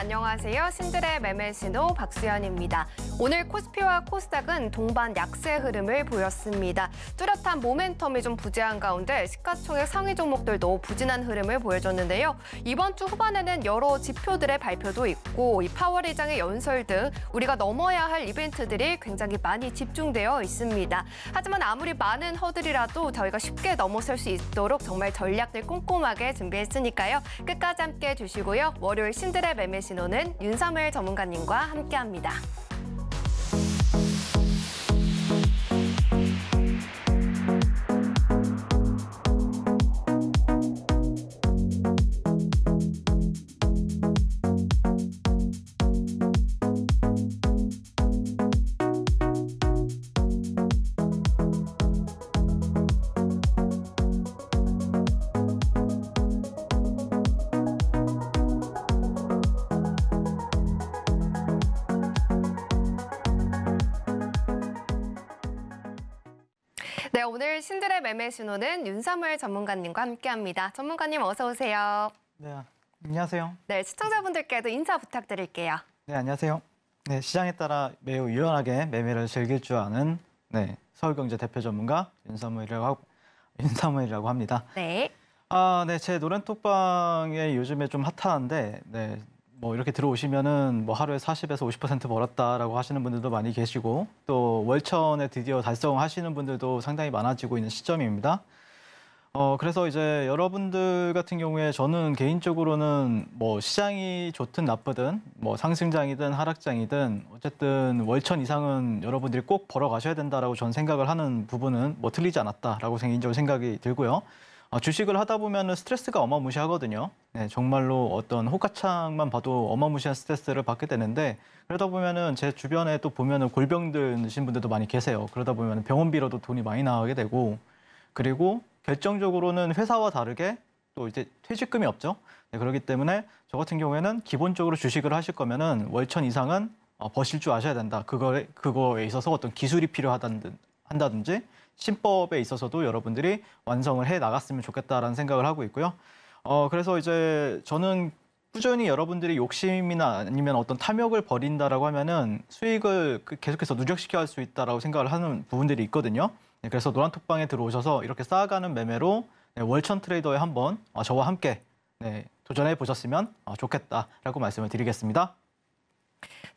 안녕하세요. 신들의 매매 신호 박수연입니다. 오늘 코스피와 코스닥은 동반 약세 흐름을 보였습니다. 뚜렷한 모멘텀이 좀 부재한 가운데 시가총액 상위 종목들도 부진한 흐름을 보여줬는데요. 이번 주 후반에는 여러 지표들의 발표도 있고 이 파월 의장의 연설 등 우리가 넘어야 할 이벤트들이 굉장히 많이 집중되어 있습니다. 하지만 아무리 많은 허들이라도 저희가 쉽게 넘어설 수 있도록 정말 전략들 꼼꼼하게 준비했으니까요. 끝까지 함께 해주시고요. 월요일 신들의 매매 신 호는 윤삼을 전문가님과 함께합니다. 네, 오늘 신들의 매매 신호는 윤사무엘 전문가님과 함께합니다. 전문가님 어서 오세요. 네, 안녕하세요. 네, 시청자분들께도 인사 부탁드릴게요. 네, 안녕하세요. 네, 시장에 따라 매우 유연하게 매매를 즐길 줄 아는 네, 서울경제 대표 전문가 윤사무일이라고 하고, 윤사무일이라고 합니다. 네. 아, 네, 제 노란 톡방에 요즘에 좀 핫한데, 네, 뭐 이렇게 들어오시면은 뭐 하루에 40에서 50% 벌었다라고 하시는 분들도 많이 계시고 또 월천에 드디어 달성하시는 분들도 상당히 많아지고 있는 시점입니다. 어, 그래서 이제 여러분들 같은 경우에 저는 개인적으로는 뭐 시장이 좋든 나쁘든 뭐 상승장이든 하락장이든 어쨌든 월천 이상은 여러분들이 꼭 벌어 가셔야 된다라고 전 생각을 하는 부분은 뭐 틀리지 않았다라고 개인적으로 생각이 들고요. 어, 주식을 하다 보면은 스트레스가 어마무시하거든요. 네, 정말로 어떤 호가창만 봐도 어마무시한 스트레스를 받게 되는데 그러다 보면은 제 주변에 또 보면은 골병 드신 분들도 많이 계세요. 그러다 보면 병원비로도 돈이 많이 나가게 되고 그리고 결정적으로는 회사와 다르게 또 이제 퇴직금이 없죠. 네, 그렇기 때문에 저 같은 경우에는 기본적으로 주식을 하실 거면은 월천 이상은 어, 버실 줄 아셔야 된다. 그거에 그거에 있어서 어떤 기술이 필요하다든지 신법에 있어서도 여러분들이 완성을 해 나갔으면 좋겠다라는 생각을 하고 있고요. 어, 그래서 이제 저는 꾸준히 여러분들이 욕심이나 아니면 어떤 탐욕을 버린다라고 하면은 수익을 그 계속해서 누적시켜 할수 있다라고 생각을 하는 부분들이 있거든요. 네, 그래서 노란톡방에 들어오셔서 이렇게 쌓아가는 매매로 네, 월천 트레이더에 한번 어, 저와 함께 네, 도전해 보셨으면 어, 좋겠다라고 말씀을 드리겠습니다.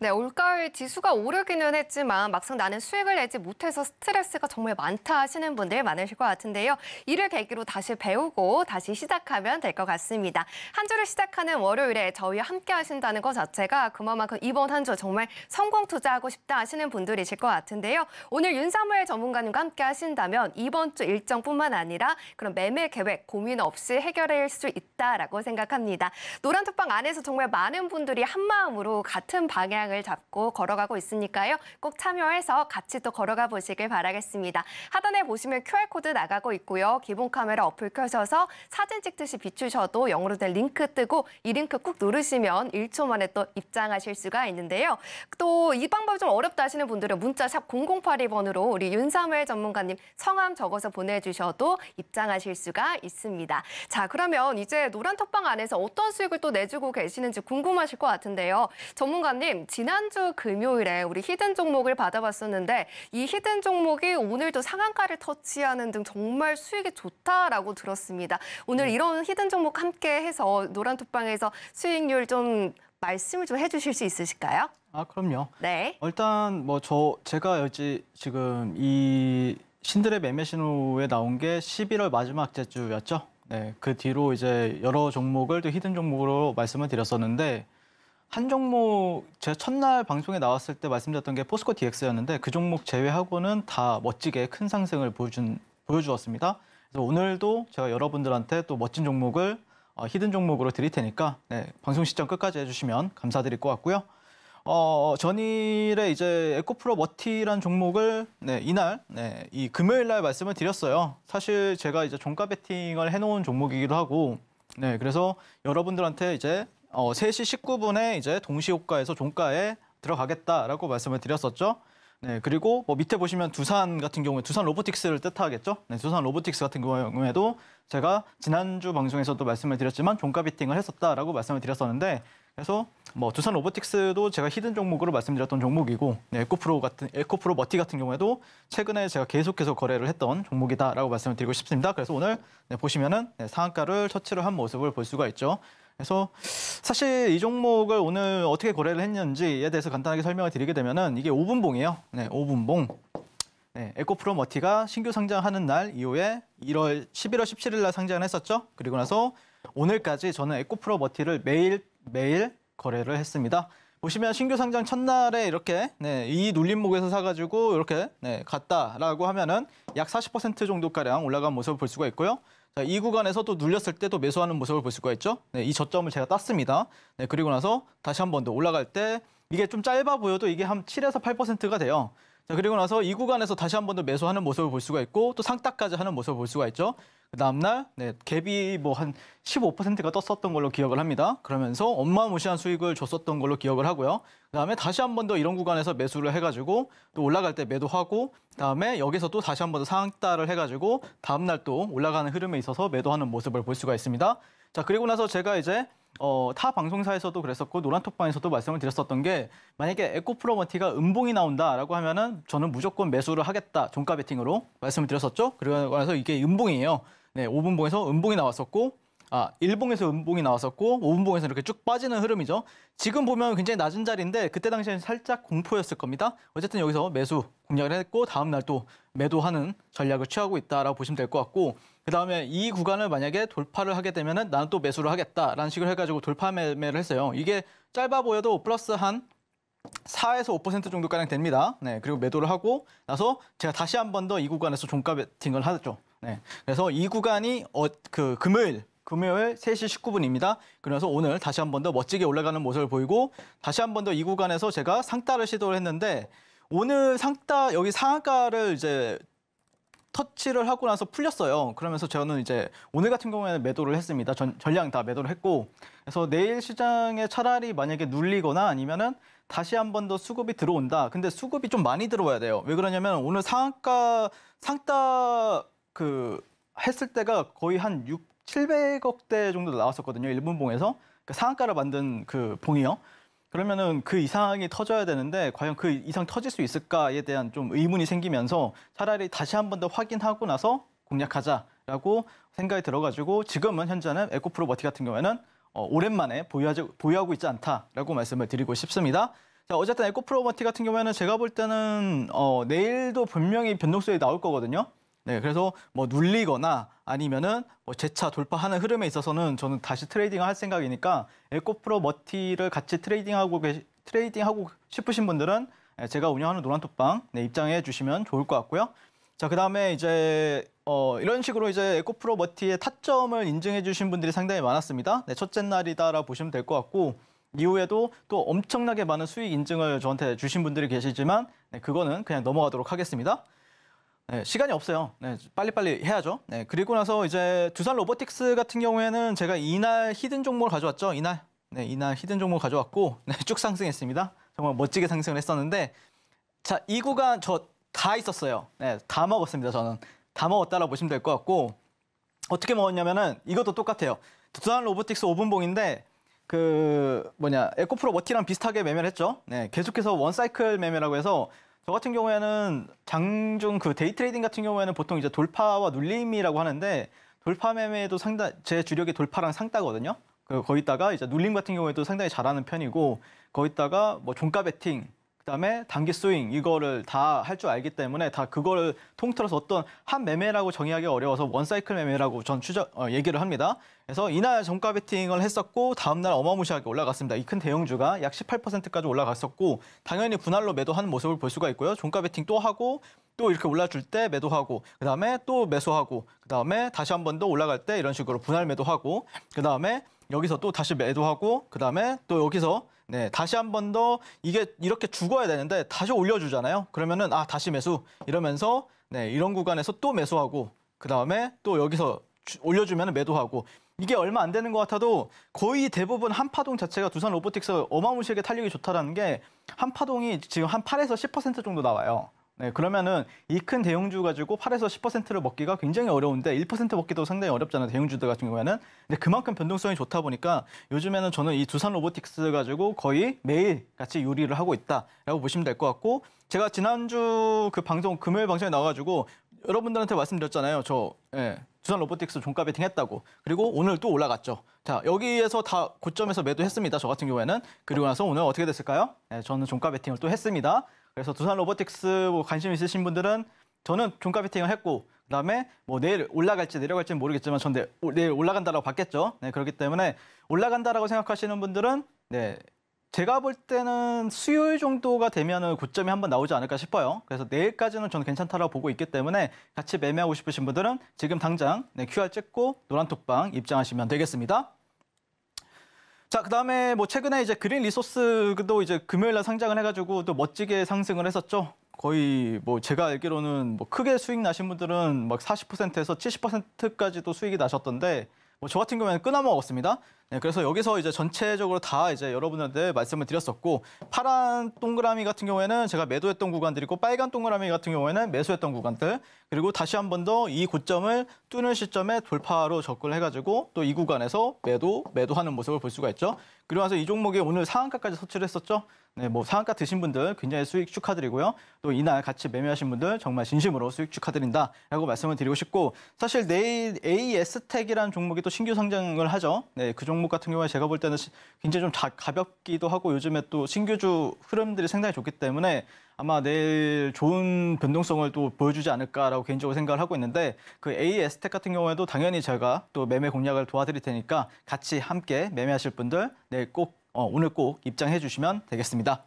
네, 올가을 지수가 오르기는 했지만 막상 나는 수익을 내지 못해서 스트레스가 정말 많다 하시는 분들 많으실 것 같은데요. 이를 계기로 다시 배우고 다시 시작하면 될 것 같습니다. 한 주를 시작하는 월요일에 저희와 함께 하신다는 것 자체가 그만큼 이번 한 주 정말 성공 투자하고 싶다 하시는 분들이실 것 같은데요. 오늘 윤사무엘 전문가님과 함께 하신다면 이번 주 일정뿐만 아니라 그런 매매 계획 고민 없이 해결할 수 있다라고 생각합니다. 노란 톡방 안에서 정말 많은 분들이 한 마음으로 같은 방향을 잡고 걸어가고 있으니까요. 꼭 참여해서 같이 또 걸어가 보시길 바라겠습니다. 하단에 보시면 QR코드 나가고 있고요. 기본 카메라 어플 켜셔서 사진 찍듯이 비추셔도 영어로 된 링크 뜨고 이 링크 꾹 누르시면 1초 만에 또 입장하실 수가 있는데요. 또 이 방법 좀 어렵다 하시는 분들은 문자 샵 0082번으로 우리 윤사무엘 전문가님 성함 적어서 보내주셔도 입장하실 수가 있습니다. 자, 그러면 이제 노란 톡방 안에서 어떤 수익을 또 내주고 계시는지 궁금하실 것 같은데요. 전문가님, 지난주 금요일에 우리 hidden 종목을 받아봤었는데 이 hidden 종목이 오늘도 상한가를 터치하는 등 정말 수익이 좋다라고 들었습니다. 오늘 이런 hidden 종목 함께 해서 노란 톡방에서 수익률 좀 말씀을 좀 해주실 수 있으실까요? 아, 그럼요. 네. 일단 뭐 저 제가 여지 지금 이 신들의 매매 신호에 나온 게 11월 마지막 주였죠. 네, 그 뒤로 이제 여러 종목을 또 hidden 종목으로 말씀을 드렸었는데 한 종목 제가 첫날 방송에 나왔을 때 말씀드렸던 게 포스코 DX였는데 그 종목 제외하고는 다 멋지게 큰 상승을 보여준 보여주었습니다. 그래서 오늘도 제가 여러분들한테 또 멋진 종목을 어, 히든 종목으로 드릴 테니까 네, 방송 시청 끝까지 해주시면 감사드릴 것 같고요. 어, 전일에 이제 에코프로 머티란 종목을 네, 이날 네, 이 금요일 날 말씀을 드렸어요. 사실 제가 이제 종가 베팅을 해놓은 종목이기도 하고 네, 그래서 여러분들한테 이제 어, 3시 19분에 이제 동시호가에서 종가에 들어가겠다라고 말씀을 드렸었죠. 네, 그리고 뭐 밑에 보시면 두산 같은 경우에 두산 로보틱스를 뜻하겠죠. 네, 두산 로보틱스 같은 경우에도 제가 지난주 방송에서도 말씀을 드렸지만 종가 베팅을 했었다라고 말씀을 드렸었는데 그래서 뭐 두산 로보틱스도 제가 hidden 종목으로 말씀드렸던 종목이고 네, 에코프로 같은 에코프로 머티 같은 경우에도 최근에 제가 계속해서 거래를 했던 종목이다라고 말씀을 드리고 싶습니다. 그래서 오늘 네, 보시면은 네, 상한가를 터치를 한 모습을 볼 수가 있죠. 그래서 사실 이 종목을 오늘 어떻게 거래를 했는지에 대해서 간단하게 설명을 드리게 되면은 이게 5분봉이에요. 네, 5분봉. 네, 에코프로 머티가 신규 상장하는 날 이후에 1월 11월 17일 날 상장을 했었죠. 그리고 나서 오늘까지 저는 에코프로 머티를 매일 매일 거래를 했습니다. 보시면 신규 상장 첫날에 이렇게 네, 이 눌림목에서 사가지고 이렇게 네, 갔다라고 하면은 약 40% 정도 가량 올라간 모습을 볼 수가 있고요. 자, 이 구간에서 또 눌렸을 때 또 매수하는 모습을 볼 수가 있죠. 네, 이 저점을 제가 땄습니다. 네, 그리고 나서 다시 한 번 더 올라갈 때 이게 좀 짧아 보여도 이게 한 7에서 8%가 돼요. 자, 그리고 나서 이 구간에서 다시 한 번 더 매수하는 모습을 볼 수가 있고 또 상따까지 하는 모습을 볼 수가 있죠. 그 다음날 네, 갭이 뭐 한 15%가 떴었던 걸로 기억을 합니다. 그러면서 어마무시한 수익을 줬었던 걸로 기억을 하고요. 그 다음에 다시 한 번 더 이런 구간에서 매수를 해가지고 또 올라갈 때 매도하고 그다음에 여기서 또 다시 한 번 더 상따를 해가지고 다음날 또 올라가는 흐름에 있어서 매도하는 모습을 볼 수가 있습니다. 자 그리고 나서 제가 이제 어, 타 방송사에서도 그랬었고 노란톡방에서도 말씀을 드렸었던 게 만약에 에코프로머티가 음봉이 나온다라고 하면은 저는 무조건 매수를 하겠다 종가 베팅으로 말씀을 드렸었죠. 그리고 나서 이게 음봉이에요. 네, 5분봉에서 음봉이 나왔었고 아, 1봉에서 음봉이 나왔었고 5분봉에서 이렇게 쭉 빠지는 흐름이죠. 지금 보면 굉장히 낮은 자리인데 그때 당시에는 살짝 공포였을 겁니다. 어쨌든 여기서 매수 공략을 했고 다음 날 또 매도하는 전략을 취하고 있다라고 보시면 될 것 같고 그다음에 이 구간을 만약에 돌파를 하게 되면은 나는 또 매수를 하겠다라는 식으로 해 가지고 돌파 매매를 했어요. 이게 짧아 보여도 플러스 한 4에서 5% 정도 가량 됩니다. 네, 그리고 매도를 하고 나서 제가 다시 한 번 더 이 구간에서 종가 베팅을 하죠. 네, 그래서 이 구간이 어, 그 금요일 금요일 3시 19분입니다. 그래서 오늘 다시 한 번 더 멋지게 올라가는 모습을 보이고 다시 한 번 더 이 구간에서 제가 상따를 시도를 했는데 오늘 상따 여기 상한가를 이제 터치를 하고 나서 풀렸어요. 그러면서 저는 이제 오늘 같은 경우에는 매도를 했습니다. 전, 전량 다 매도를 했고 그래서 내일 시장에 차라리 만약에 눌리거나 아니면은 다시 한 번 더 수급이 들어온다. 근데 수급이 좀 많이 들어와야 돼요. 왜 그러냐면 오늘 상한가 상따 그 했을 때가 거의 한 6, 700억대 정도 나왔었거든요. 일본 봉에서 그 상한가를 만든 그 봉이요. 그러면은 그 이상이 터져야 되는데 과연 그 이상 터질 수 있을까에 대한 좀 의문이 생기면서 차라리 다시 한 번 더 확인하고 나서 공략하자라고 생각이 들어가지고 지금은 현재는 에코프로 머티 같은 경우에는 어, 오랜만에 보유하지, 보유하고 있지 않다라고 말씀을 드리고 싶습니다. 자, 어쨌든 에코프로 머티 같은 경우에는 제가 볼 때는 어, 내일도 분명히 변동성이 나올 거거든요. 네, 그래서 뭐 눌리거나 아니면은 뭐 재차 돌파하는 흐름에 있어서는 저는 다시 trading을 할 생각이니까 에코프로 머티를 같이 trading하고 계시, trading하고 싶으신 분들은 예, 제가 운영하는 노란톡방 네, 입장해 주시면 좋을 것 같고요. 자, 그다음에 이제 어, 이런 식으로 이제 에코프로 머티의 타점을 인증해 주신 분들이 상당히 많았습니다. 네, 첫째 날이다라 보시면 될 것 같고 이후에도 또 엄청나게 많은 수익 인증을 저한테 주신 분들이 계시지만 네, 그거는 그냥 넘어가도록 하겠습니다. 네, 시간이 없어요. 네, 빨리빨리 해야죠. 네, 그리고 나서 이제 두산 로보틱스 같은 경우에는 제가 이날 hidden 종목을 가져왔죠. 이날. 네, 이날 hidden 종목을 가져왔고 네, 쭉 상승했습니다. 정말 멋지게 상승을 했었는데 자, 이 구간 저 다 있었어요. 네, 다 먹었습니다. 저는 다 먹었다라고 보시면 될 것 같고 어떻게 먹었냐면은 이것도 똑같아요. 두산 로보틱스 5분봉인데 그 뭐냐 에코프로 머티랑 비슷하게 매매를 했죠. 네, 계속해서 one cycle 매매라고 해서 저 같은 경우에는 장중 그 day trading 같은 경우에는 보통 이제 돌파와 눌림이라고 하는데 돌파 매매도 상당 제 주력이 돌파랑 상따거든요. 그 거기다가 이제 눌림 같은 경우에도 상당히 잘하는 편이고 거기다가 뭐 종가 베팅 그다음에 단기 스윙 이거를 다 할 줄 알기 때문에 다 그거를 통틀어서 어떤 한 매매라고 정의하기 어려워서 one cycle 매매라고 전 추적 어, 얘기를 합니다. 그래서 이날 종가 베팅을 했었고 다음 날 어마무시하게 올라갔습니다. 이 큰 대형주가 약 18%까지 올라갔었고 당연히 분할로 매도하는 모습을 볼 수가 있고요. 종가 베팅 또 하고 또 이렇게 올라줄 때 매도하고 그다음에 또 매수하고 그다음에 다시 한 번 더 올라갈 때 이런 식으로 분할 매도하고 그다음에 여기서 또 다시 매도하고 그다음에 또 여기서 네, 다시 한 번 더 이게 이렇게 죽어야 되는데 다시 올려 주잖아요. 그러면은 아 다시 매수 이러면서 네 이런 구간에서 또 매수하고 그 다음에 또 여기서 주- 올려 주면 매도하고 이게 얼마 안 되는 것 같아도 거의 대부분 한파동 자체가 두산 로보틱스 어마무시하게 탄력이 좋다라는 게 한파동이 지금 한 8에서 10% 정도 나와요. 네, 그러면은 이 큰 대형주 가지고 8에서 10%를 먹기가 굉장히 어려운데 1% 먹기도 상당히 어렵잖아요. 대형주들 같은 경우에는. 근데 그만큼 변동성이 좋다 보니까 요즘에는 저는 이 두산 로보틱스 가지고 거의 매일 같이 요리를 하고 있다라고 보시면 될 것 같고 제가 지난주 그 방송 금요일 방송에 나와 가지고 여러분들한테 말씀드렸잖아요. 저 예, 두산 로보틱스 종가 베팅 했다고. 그리고 오늘 또 올라갔죠. 자 여기에서 다 고점에서 매도했습니다. 저 같은 경우에는 그리고 나서 오늘 어떻게 됐을까요? 예, 저는 종가 베팅을 또 했습니다. 그래서 두산 로보틱스 뭐 관심 있으신 분들은 저는 종가 베팅을 했고 그다음에 뭐 내일 올라갈지 내려갈지는 모르겠지만 전 내, 내일 올라간다라고 봤겠죠. 네, 그렇기 때문에 올라간다라고 생각하시는 분들은 네. 제가 볼 때는 수요일 정도가 되면은 고점이 한번 나오지 않을까 싶어요. 그래서 내일까지는 저는 괜찮다라고 보고 있기 때문에 같이 매매하고 싶으신 분들은 지금 당장 네, QR 찍고 노란 톡방 입장하시면 되겠습니다. 자, 그다음에 뭐 최근에 이제 그린 리소스도 이제 금요일 날 상장을 해 가지고 또 멋지게 상승을 했었죠. 거의 뭐 제가 알기로는 뭐 크게 수익 나신 분들은 막 40%에서 70%까지도 수익이 나셨던데 뭐 저 같은 경우에는 끊어 먹었습니다. 네, 그래서 여기서 이제 전체적으로 다 이제 여러분들한테 말씀을 드렸었고 파란 동그라미 같은 경우에는 제가 매도했던 구간들이고 빨간 동그라미 같은 경우에는 매수했던 구간들 그리고 다시 한 번 더 이 고점을 뚫는 시점에 돌파로 접근을 해가지고 또 이 구간에서 매도 매도하는 모습을 볼 수가 있죠. 그리고 나서 이 종목이 오늘 상한가까지 서치를 했었죠. 네, 뭐 상한가 드신 분들 굉장히 수익 축하드리고요. 또 이날 같이 매매하신 분들 정말 진심으로 수익 축하드린다라고 말씀을 드리고 싶고 사실 내일 AS텍이라는 종목이 또 신규 상장을 하죠. 네, 그 종목 같은 경우에 제가 볼 때는 시- 굉장히 좀 자- 가볍기도 하고 요즘에 또 신규주 흐름들이 상당히 좋기 때문에 아마 내일 좋은 변동성을 또 보여주지 않을까라고 개인적으로 생각을 하고 있는데 그 AS텍 같은 경우에도 당연히 제가 또 매매 공략을 도와드릴 테니까 같이 함께 매매하실 분들 내일 꼭 어, 오늘 꼭 입장해 주시면 되겠습니다.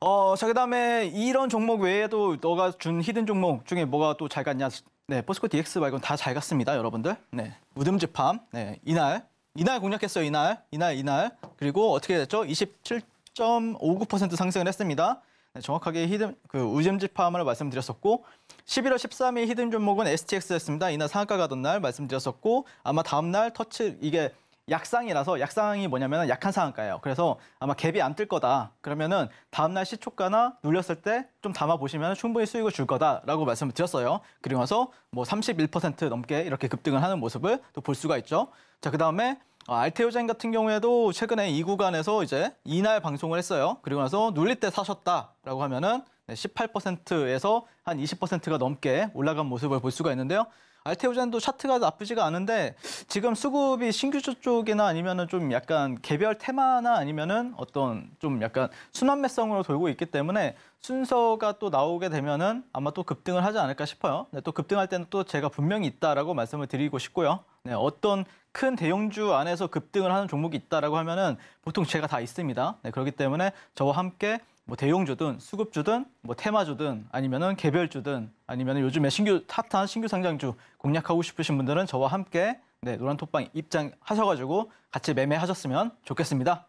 어, 자, 그 다음에 이런 종목 외에도 너가 준 히든 종목 중에 뭐가 또 잘 갔냐? 네, 포스코 DX 말고는 다 잘 갔습니다, 여러분들. 네, 우듬지팜. 네, 이날. 이날 공략했어요, 이날. 이날, 이날. 그리고 어떻게 됐죠? 27.59% 상승을 했습니다. 네, 정확하게 hidden, 그 우듬지팜을 말씀드렸었고, 11월 13일 hidden 종목은 STX였습니다. 이날 상한가 가던 날 말씀드렸었고, 아마 다음 날 터치, 이게 약상이라서 약상이 뭐냐면 약한 상한가예요. 그래서 아마 갭이 안 뜰 거다. 그러면은 다음 날 시초가나 눌렸을 때 좀 담아 보시면 충분히 수익을 줄 거다라고 말씀을 드렸어요. 그리고 나서 뭐 31% 넘게 이렇게 급등을 하는 모습을 또 볼 수가 있죠. 자, 그다음에 어, 알테오젠 같은 경우에도 최근에 이 구간에서 이제 이날 방송을 했어요. 그리고 나서 눌릴 때 사셨다라고 하면은 18%에서 한 20%가 넘게 올라간 모습을 볼 수가 있는데요. 알테오젠도 차트가 나쁘지가 않은데 지금 수급이 신규주 쪽이나 아니면은 좀 약간 개별 테마나 아니면은 어떤 좀 약간 순환 매성으로 돌고 있기 때문에 순서가 또 나오게 되면은 아마 또 급등을 하지 않을까 싶어요. 네, 또 급등할 때는 또 제가 분명히 있다라고 말씀을 드리고 싶고요. 네, 어떤 큰 대형주 안에서 급등을 하는 종목이 있다라고 하면은 보통 제가 다 있습니다. 네, 그렇기 때문에 저와 함께 뭐 대형주든 수급주든 뭐 테마주든 아니면은 개별주든 아니면은 요즘에 신규 핫한 신규 상장주 공략하고 싶으신 분들은 저와 함께 네, 노란 톡방 입장하셔가지고 같이 매매하셨으면 좋겠습니다.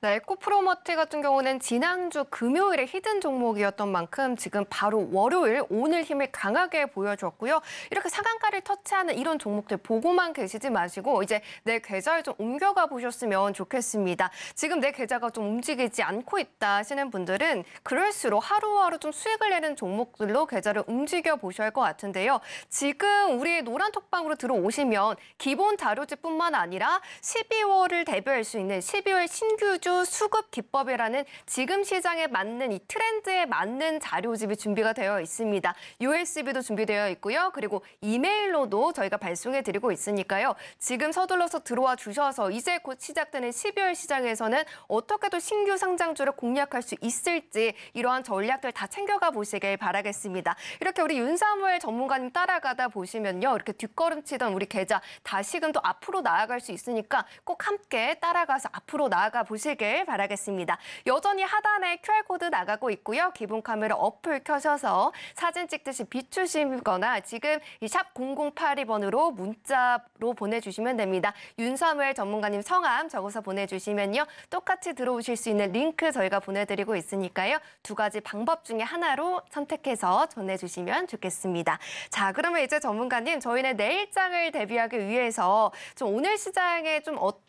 네, 에코프로머트 같은 경우는 지난주 금요일에 히든 종목이었던 만큼 지금 바로 월요일 오늘 힘을 강하게 보여줬고요. 이렇게 상한가를 터치하는 이런 종목들 보고만 계시지 마시고 이제 내 계좌에 좀 옮겨가 보셨으면 좋겠습니다. 지금 내 계좌가 좀 움직이지 않고 있다 하시는 분들은 그럴수록 하루하루 좀 수익을 내는 종목들로 계좌를 움직여 보셔야 할 것 같은데요. 지금 우리 노란 톡방으로 들어오시면 기본 자료집뿐만 아니라 12월을 대비할 수 있는 12월 신규 주 수급 기법이라는 지금 시장에 맞는 이 트렌드에 맞는 자료집이 준비가 되어 있습니다. USB도 준비되어 있고요. 그리고 이메일로도 저희가 발송해 드리고 있으니까요. 지금 서둘러서 들어와 주셔서 이제 곧 시작되는 12월 시장에서는 어떻게 또 신규 상장주를 공략할 수 있을지 이러한 전략들 다 챙겨가 보시길 바라겠습니다. 이렇게 우리 윤사무엘 전문가님 따라가다 보시면요. 이렇게 뒷걸음치던 우리 계좌 다시금 또 앞으로 나아갈 수 있으니까 꼭 함께 따라가서 앞으로 나아가 보시 길 주시길 바라겠습니다. 여전히 하단에 QR코드 나가고 있고요. 기본 카메라 어플 켜셔서 사진 찍듯이 비추시거나 지금 이 샵 0082번으로 문자로 보내주시면 됩니다. 윤사무엘 전문가님 성함 적어서 보내주시면요. 똑같이 들어오실 수 있는 링크 저희가 보내드리고 있으니까요. 두 가지 방법 중에 하나로 선택해서 전해주시면 좋겠습니다. 자, 그러면 이제 전문가님 저희는 내일장을 대비하기 위해서 좀 오늘 시장에 좀 어떤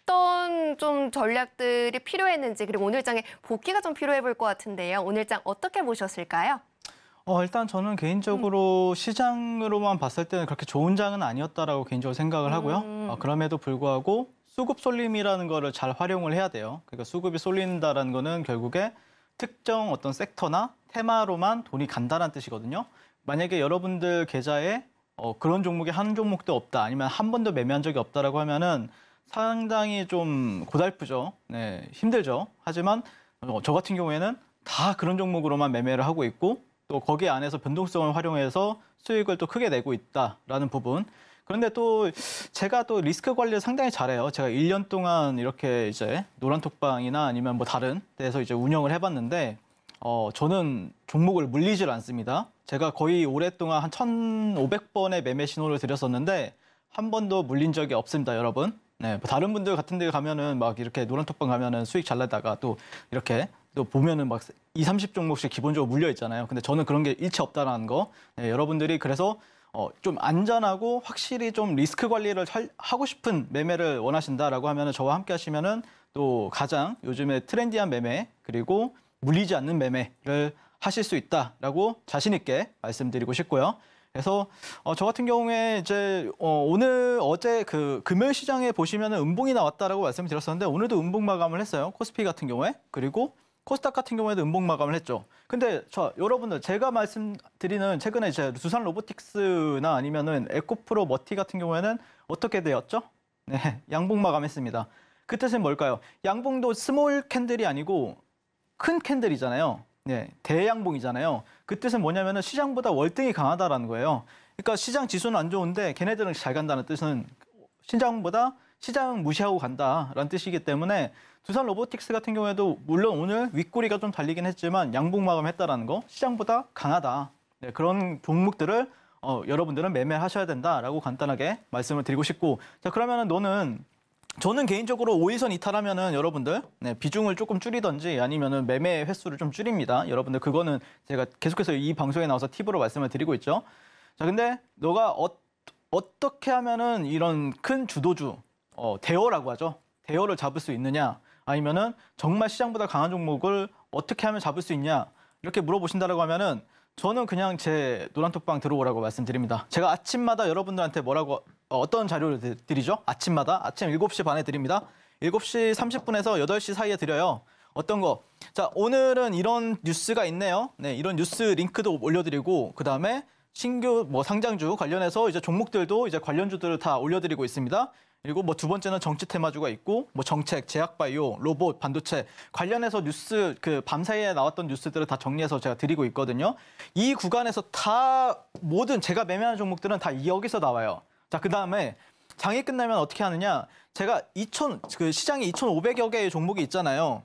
좀 전략들이 필요했는지 그리고 오늘 장에 복귀가 좀 필요해 보일 것 같은데요. 오늘 장 어떻게 보셨을까요? 어, 일단 저는 개인적으로 시장으로만 봤을 때는 그렇게 좋은 장은 아니었다라고 개인적으로 생각을 하고요. 음. 어, 그럼에도 불구하고 수급 쏠림이라는 거를 잘 활용을 해야 돼요. 그러니까 수급이 쏠린다라는 거는 결국에 특정 어떤 섹터나 테마로만 돈이 간다는 뜻이거든요. 만약에 여러분들 계좌에 어, 그런 종목이 한 종목도 없다, 아니면 한 번도 매매한 적이 없다라고 하면은 상당히 좀 고달프죠. 네, 힘들죠. 하지만 어, 저 같은 경우에는 다 그런 종목으로만 매매를 하고 있고 또 거기 안에서 변동성을 활용해서 수익을 또 크게 내고 있다라는 부분. 그런데 또 제가 또 리스크 관리를 상당히 잘해요. 제가 1년 동안 이렇게 이제 노란톡방이나 아니면 뭐 다른 데서 이제 운영을 해봤는데 어, 저는 종목을 물리질 않습니다. 제가 거의 오랫동안 한 1,500번의 매매 신호를 드렸었는데 한 번도 물린 적이 없습니다, 여러분. 네, 뭐 다른 분들 같은 데 가면은 막 이렇게 노란톡방 가면은 수익 잘 내다가 또 이렇게 또 보면은 막 2, 30 종목씩 기본적으로 물려 있잖아요. 근데 저는 그런 게 일체 없다라는 거. 네, 여러분들이 그래서 어, 좀 안전하고 확실히 좀 리스크 관리를 잘 하고 싶은 매매를 원하신다라고 하면은 저와 함께 하시면은 또 가장 요즘에 트렌디한 매매 그리고 물리지 않는 매매를 하실 수 있다라고 자신 있게 말씀드리고 싶고요. 그래서 어, 저 같은 경우에 이제 어, 오늘 어제 그 금요일 시장에 보시면은 음봉이 나왔다라고 말씀을 드렸었는데 오늘도 음봉 마감을 했어요. 코스피 같은 경우에 그리고 코스닥 같은 경우에도 음봉 마감을 했죠. 근데 저 여러분들 제가 말씀드리는 최근에 이제 두산 로보틱스나 아니면은 에코프로 머티 같은 경우에는 어떻게 되었죠? 네, 양봉 마감했습니다. 그 뜻은 뭘까요? 양봉도 small candle이 아니고 큰 candle이잖아요. 네, 대양봉이잖아요. 그 뜻은 뭐냐면은 시장보다 월등히 강하다라는 거예요. 그러니까 시장 지수는 안 좋은데 걔네들은 잘 간다는 뜻은 시장보다 시장 무시하고 간다라는 뜻이기 때문에 두산 로보틱스 같은 경우에도 물론 오늘 윗꼬리가 좀 달리긴 했지만 양봉 마감했다라는 거 시장보다 강하다. 네, 그런 종목들을 어, 여러분들은 매매하셔야 된다라고 간단하게 말씀을 드리고 싶고 자 그러면은 너는 저는 개인적으로 5일선 이탈하면은 여러분들 네, 비중을 조금 줄이던지 아니면은 매매 횟수를 좀 줄입니다. 여러분들 그거는 제가 계속해서 이 방송에 나와서 팁으로 말씀을 드리고 있죠. 자 근데 너가 어, 어떻게 하면은 이런 큰 주도주 어, 대어라고 하죠. 대어를 잡을 수 있느냐 아니면은 정말 시장보다 강한 종목을 어떻게 하면 잡을 수 있냐 이렇게 물어보신다라고 하면은 저는 그냥 제 노란톡방 들어오라고 말씀드립니다. 제가 아침마다 여러분들한테 뭐라고 어, 어떤 자료를 드- 드리죠? 아침마다 아침 7시 반에 드립니다. 7시 30분에서 8시 사이에 드려요. 어떤 거? 자, 오늘은 이런 뉴스가 있네요. 네, 이런 뉴스 링크도 올려드리고 그다음에 신규 뭐 상장주 관련해서 이제 종목들도 이제 관련주들을 다 올려드리고 있습니다. 그리고 뭐 두 번째는 정치 테마주가 있고 뭐 정책, 제약바이오, 로봇, 반도체 관련해서 뉴스 그 밤사이에 나왔던 뉴스들을 다 정리해서 제가 드리고 있거든요. 이 구간에서 다 모든 제가 매매하는 종목들은 다 여기서 나와요. 자, 그다음에 장이 끝나면 어떻게 하느냐? 제가 2천 그 시장에 2,500여 개의 종목이 있잖아요.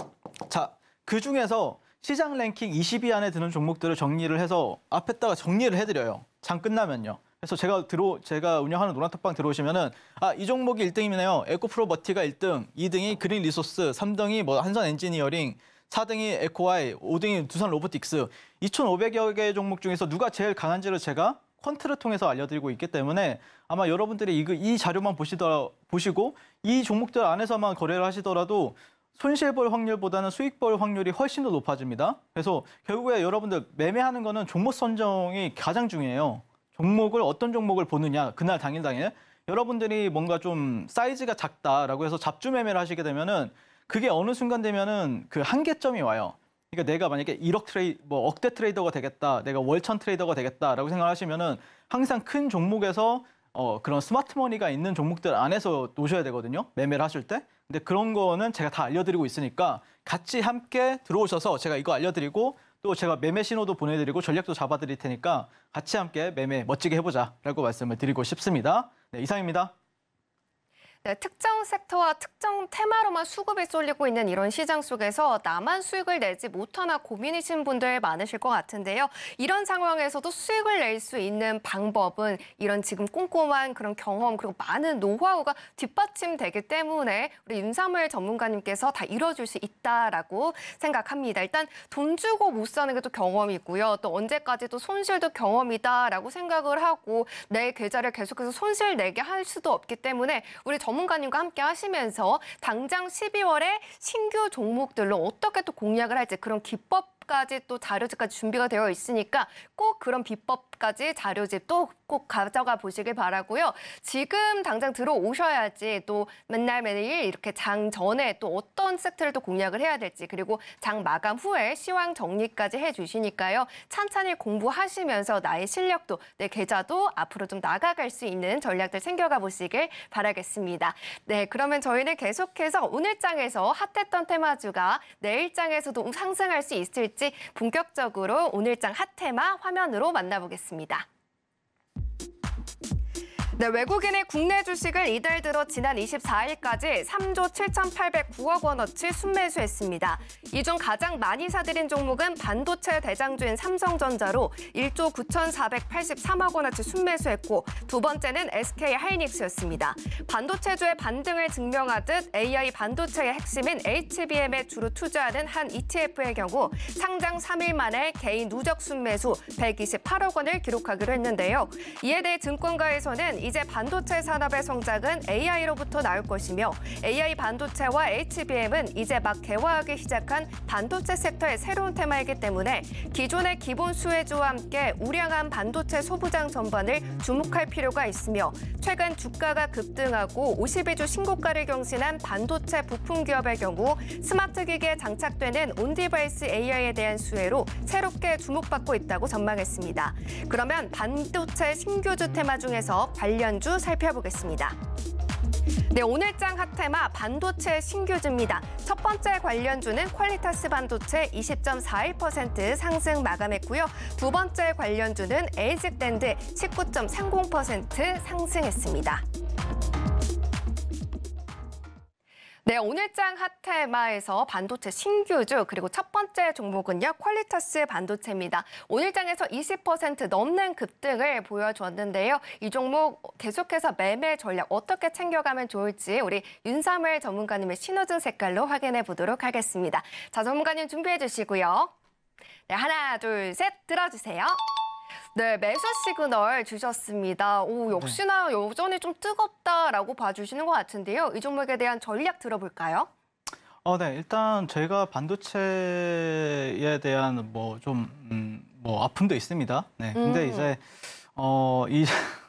자, 그 중에서 시장 랭킹 20위 안에 드는 종목들을 정리를 해서 앞에다가 정리를 해드려요. 장 끝나면요. 그래서 제가 들어 제가 운영하는 노란톡방 들어오시면은 아 이 종목이 1등이네요. 에코프로 머티가 1등, 2등이 그린 리소스, 3등이 뭐 한선 엔지니어링, 4등이 에코아이, 5등이 두산 로보틱스. 2,500여 개의 종목 중에서 누가 제일 강한지를 제가 quant를 통해서 알려드리고 있기 때문에 아마 여러분들이 이, 이 자료만 보시더 보시고 이 종목들 안에서만 거래를 하시더라도 손실 볼 확률보다는 수익 볼 확률이 훨씬 더 높아집니다. 그래서 결국에 여러분들 매매하는 거는 종목 선정이 가장 중요해요. 종목을 어떤 종목을 보느냐 그날 당일 당일 여러분들이 뭔가 좀 사이즈가 작다라고 해서 잡주 매매를 하시게 되면은 그게 어느 순간 되면은 그 한계점이 와요. 그러니까 내가 만약에 1억 트레이 뭐 억대 트레이더가 되겠다, 내가 월천 트레이더가 되겠다라고 생각하시면은 항상 큰 종목에서 어 그런 smart money가 있는 종목들 안에서 노셔야 되거든요. 매매를 하실 때. 근데 그런 거는 제가 다 알려드리고 있으니까 같이 함께 들어오셔서 제가 이거 알려드리고 또 제가 매매 신호도 보내드리고 전략도 잡아드릴 테니까 같이 함께 매매 멋지게 해보자라고 말씀을 드리고 싶습니다. 네, 이상입니다. 네, 특정 섹터와 특정 테마로만 수급이 쏠리고 있는 이런 시장 속에서 나만 수익을 내지 못하나 고민이신 분들 많으실 것 같은데요. 이런 상황에서도 수익을 낼 수 있는 방법은 이런 지금 꼼꼼한 그런 경험 그리고 많은 노하우가 뒷받침되기 때문에 우리 윤사무엘 전문가님께서 다 이뤄줄 수 있다라고 생각합니다. 일단 돈 주고 못 사는 게 또 경험이고요. 또 언제까지 도 손실도 경험이다라고 생각을 하고 내 계좌를 계속해서 손실 내게 할 수도 없기 때문에 우리 전 문가님과 함께 하시면서 당장 12월에 신규 종목들로 어떻게 또 공략을 할지 그런 기법 까지 또 자료집까지 준비가 되어 있으니까 꼭 그런 비법 까지 자료집 또 꼭 가져가 보시길 바라고요. 지금 당장 들어오셔야지 또 맨날 매일 이렇게 장 전에 또 어떤 세트를 또 공략을 해야 될지 그리고 장 마감 후에 시황 정리까지 해주시니까요. 찬찬히 공부하시면서 나의 실력도 내 계좌도 앞으로 좀 나가갈 수 있는 전략들 생겨가 보시길 바라겠습니다. 네, 그러면 저희는 계속해서 오늘 장에서 핫했던 테마주가 내일 장에서도 상승할 수 있을지 본격적으로 오늘 장 핫테마 화면으로 만나보겠습니다. 같습니다. 네, 외국인의 국내 주식을 이달 들어 지난 24일까지 3조 7,809억 원어치 순매수했습니다. 이 중 가장 많이 사들인 종목은 반도체 대장주인 삼성전자로 1조 9,483억 원어치 순매수했고 두 번째는 SK 하이닉스였습니다. 반도체주의 반등을 증명하듯 AI 반도체의 핵심인 HBM에 주로 투자하는 한 ETF의 경우 상장 3일 만에 개인 누적 순매수 128억 원을 기록하기로 했는데요. 이에 대해 증권가에서는 이제 반도체 산업의 성장은 AI로부터 나올 것이며 AI 반도체와 HBM은 이제 막 개화하기 시작한 반도체 섹터의 새로운 테마이기 때문에 기존의 기본 수혜주와 함께 우량한 반도체 소부장 전반을 주목할 필요가 있으며 최근 주가가 급등하고 52주 신고가를 경신한 반도체 부품 기업의 경우 스마트 기기에 장착되는 on-device AI에 대한 수혜로 새롭게 주목받고 있다고 전망했습니다. 그러면 반도체 신규주 테마 중에서 관련 주 살펴보겠습니다. 네, 오늘장 핫테마 반도체 신규주입니다. 첫 번째 관련주는 퀄리타스 반도체 20.41% 상승 마감했고요. 두 번째 관련주는 에이직랜드 19.30% 상승했습니다. 네, 오늘장 핫테마에서 반도체 신규주 그리고 첫 번째 종목은요 퀄리타스 반도체입니다. 오늘장에서 20% 넘는 급등을 보여줬는데요. 이 종목 계속해서 매매 전략 어떻게 챙겨가면 좋을지 우리 윤사물 전문가님의 신호등 색깔로 확인해 보도록 하겠습니다. 자, 전문가님 준비해 주시고요. 네, 하나, 둘, 셋 들어주세요. 네, 매수 시그널 주셨습니다. 오, 역시나 여전히 좀 뜨겁다라고 봐주시는 것 같은데요. 이 종목에 대한 전략 들어볼까요? 어, 네. 일단 저희가 반도체에 대한 뭐 좀, 음, 뭐 아픔도 있습니다. 네. 근데 음. 이제, 어, 이,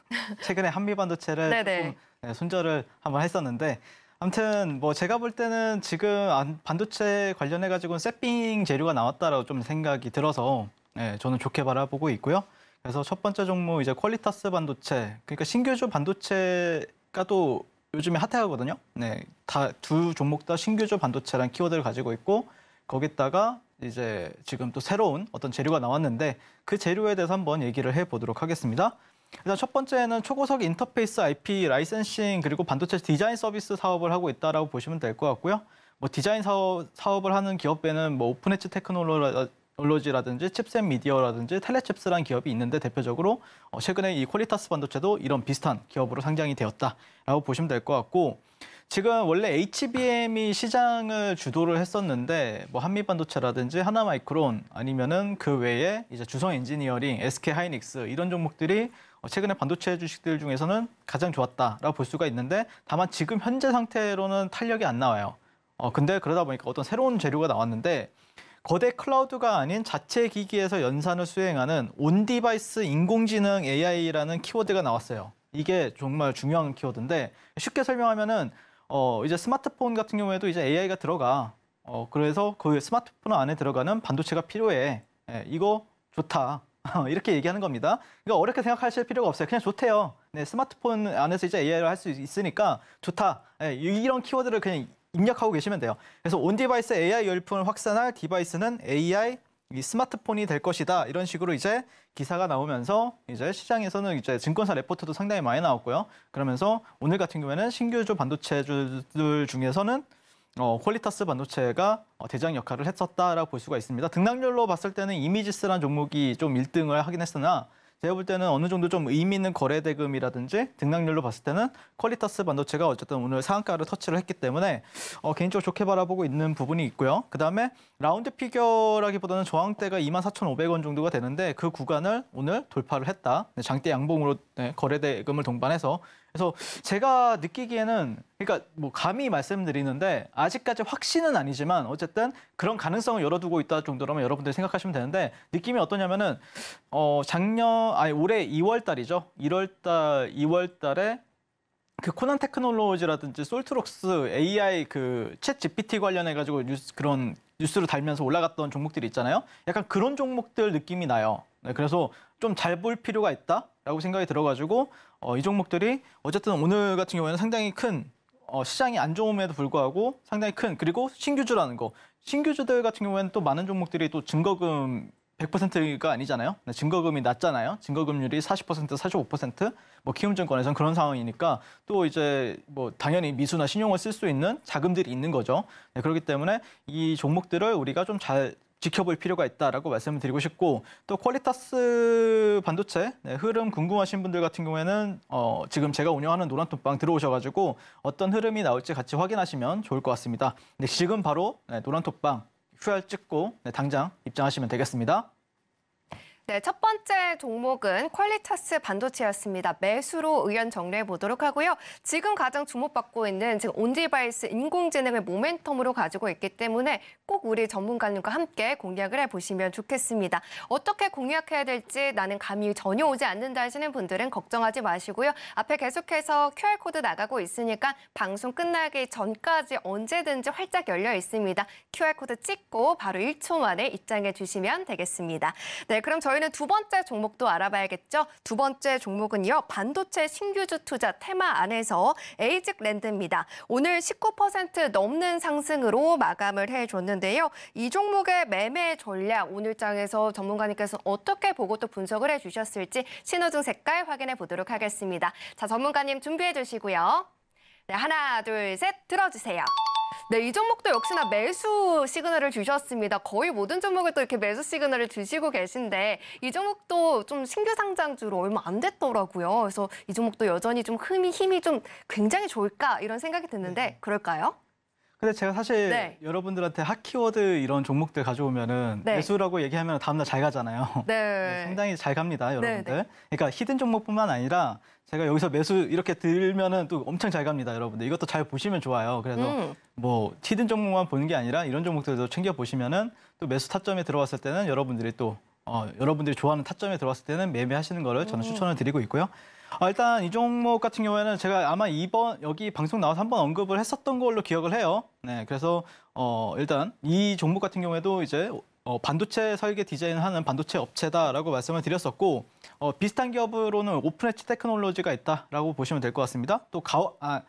최근에 한미 반도체를 네네. 조금 네, 손절을 한번 했었는데, 아무튼 뭐 제가 볼 때는 지금 안- 반도체 관련해 가지고는 세핑 재료가 나왔다라고 좀 생각이 들어서 네, 저는 좋게 바라보고 있고요. 그래서 첫 번째 종목 이제 퀄리타스 반도체, 그러니까 신규주 반도체가 또 요즘에 핫해하거든요. 네, 다 두 종목 다 신규주 반도체라는 키워드를 가지고 있고 거기다가 이제 지금 또 새로운 어떤 재료가 나왔는데 그 재료에 대해서 한번 얘기를 해보도록 하겠습니다. 일단 첫 번째는 초고속 인터페이스 IP licensing 그리고 반도체 디자인 서비스 사업을 하고 있다라고 보시면 될 것 같고요. 뭐 디자인 사업, 사업을 하는 기업에는 뭐 오픈 엣지 테크놀로지라든지 칩스앤미디어라든지 텔레칩스라는 기업이 있는데 대표적으로 어, 최근에 이 퀄리타스 반도체도 이런 비슷한 기업으로 상장이 되었다라고 보시면 될 것 같고 지금 원래 HBM이 시장을 주도를 했었는데 뭐 한미 반도체라든지 하나마이크론 아니면은 그 외에 이제 주성 엔지니어링, SK 하이닉스 이런 종목들이 어, 최근에 반도체 주식들 중에서는 가장 좋았다라고 볼 수가 있는데 다만 지금 현재 상태로는 탄력이 안 나와요. 어 근데 그러다 보니까 어떤 새로운 재료가 나왔는데 거대 클라우드가 아닌 자체 기기에서 연산을 수행하는 on-device 인공지능 AI라는 키워드가 나왔어요. 이게 정말 중요한 키워드인데 쉽게 설명하면은 어 이제 스마트폰 같은 경우에도 이제 AI가 들어가. 어 그래서 그 스마트폰 안에 들어가는 반도체가 필요해. 예, 이거 좋다. 이렇게 얘기하는 겁니다. 그러니까 어렵게 생각하실 필요가 없어요. 그냥 좋대요. 네, 스마트폰 안에서 이제 AI를 할 수 있으니까 좋다. 예, 이런 키워드를 그냥 입력하고 계시면 돼요. 그래서 on-device AI 열풍을 확산할 device는 AI 이 스마트폰이 될 것이다 이런 식으로 이제 기사가 나오면서 이제 시장에서는 이제 증권사 레포트도 상당히 많이 나왔고요. 그러면서 오늘 같은 경우에는 신규주 반도체주들 중에서는 어, 퀄리타스 반도체가 어, 대장 역할을 했었다라고 볼 수가 있습니다. 등락률로 봤을 때는 이미지스란 종목이 좀 1등을 하긴 했으나 제가 볼 때는 어느 정도 좀 의미 있는 거래 대금이라든지 등락률로 봤을 때는 퀄리타스 반도체가 어쨌든 오늘 상한가를 터치를 했기 때문에 어, 개인적으로 좋게 바라보고 있는 부분이 있고요. 그다음에 round figure라기보다는 저항대가 24,500원 정도가 되는데 그 구간을 오늘 돌파를 했다. 네, 장대 양봉으로 네, 거래 대금을 동반해서 그래서 제가 느끼기에는 그러니까 뭐 감히 말씀드리는데 아직까지 확신은 아니지만 어쨌든 그런 가능성을 열어두고 있다 정도라면 여러분들이 생각하시면 되는데 느낌이 어떠냐면은 어 작년 아니 올해 2월 달이죠. 1월 달 2월 달에 그 코난 테크놀로지라든지 솔트룩스 AI 그 챗 GPT 관련해 가지고 뉴스 그런 뉴스를 달면서 올라갔던 종목들이 있잖아요. 약간 그런 종목들 느낌이 나요. 네, 그래서 좀 잘 볼 필요가 있다 라고 생각이 들어가지고 어, 이 종목들이 어쨌든 오늘 같은 경우에는 상당히 큰 어, 시장이 안 좋음에도 불구하고 상당히 큰 그리고 신규주라는 거 신규주들 같은 경우에는 또 많은 종목들이 또 증거금 100%가 아니잖아요. 네, 증거금이 낮잖아요. 증거금률이 40%, 45%뭐 키움증권에서는 그런 상황이니까 또 이제 뭐 당연히 미수나 신용을 쓸 수 있는 자금들이 있는 거죠. 네, 그렇기 때문에 이 종목들을 우리가 좀 잘 지켜볼 필요가 있다라고 말씀을 드리고 싶고 또 퀄리타스 반도체 네, 흐름 궁금하신 분들 같은 경우에는 어, 지금 제가 운영하는 노란톡방 들어오셔가지고 어떤 흐름이 나올지 같이 확인하시면 좋을 것 같습니다. 네, 지금 바로 네, 노란톡방 QR 찍고 네, 당장 입장하시면 되겠습니다. 네, 첫 번째 종목은 퀄리타스 반도체였습니다. 매수로 의견 정리해 보도록 하고요. 지금 가장 주목받고 있는 지금 on-device 인공지능을 모멘텀으로 가지고 있기 때문에 꼭 우리 전문가님과 함께 공략을 해보시면 좋겠습니다. 어떻게 공략해야 될지 나는 감이 전혀 오지 않는다 하시는 분들은 걱정하지 마시고요. 앞에 계속해서 QR코드 나가고 있으니까 방송 끝나기 전까지 언제든지 활짝 열려 있습니다. QR코드 찍고 바로 1초 만에 입장해 주시면 되겠습니다. 네, 그럼 저희 저희는 두 번째 종목도 알아봐야겠죠. 두 번째 종목은요. 반도체 신규주 투자 테마 안에서 에이직 랜드입니다. 오늘 19% 넘는 상승으로 마감을 해줬는데요. 이 종목의 매매 전략 오늘장에서 전문가님께서 어떻게 보고 또 분석을 해주셨을지 신호등 색깔 확인해 보도록 하겠습니다. 자, 전문가님 준비해 주시고요. 네, 하나, 둘, 셋 들어주세요. 네, 이 종목도 역시나 매수 시그널을 주셨습니다. 거의 모든 종목을 또 이렇게 매수 시그널을 주시고 계신데 이 종목도 좀 신규 상장주로 얼마 안 됐더라고요. 그래서 이 종목도 여전히 좀 힘이 힘이 좀 굉장히 좋을까 이런 생각이 드는데 네. 그럴까요? 근데 제가 사실 네. 여러분들한테 핫 키워드 이런 종목들 가져오면은 네. 매수라고 얘기하면 다음날 잘 가잖아요. 네. 네 상당히 잘 갑니다, 네, 여러분들. 네. 그러니까 hidden 종목뿐만 아니라 제가 여기서 매수 이렇게 들면은 또 엄청 잘 갑니다, 여러분들. 이것도 잘 보시면 좋아요. 그래서 음. 뭐 hidden 종목만 보는 게 아니라 이런 종목들도 챙겨 보시면은 또 매수 타점에 들어왔을 때는 여러분들이 또 어, 여러분들이 좋아하는 타점에 들어왔을 때는 매매하시는 거를 저는 음. 추천을 드리고 있고요. 아, 일단 이 종목 같은 경우에는 제가 아마 이번 여기 방송 나와서 한번 언급을 했었던 걸로 기억을 해요. 네, 그래서 어, 일단 이 종목 같은 경우에도 이제 어, 반도체 설계 디자인하는 반도체 업체다라고 말씀을 드렸었고 어, 비슷한 기업으로는 오픈 엣지 테크놀로지가 있다라고 보시면 될 것 같습니다. 또 가우, 아,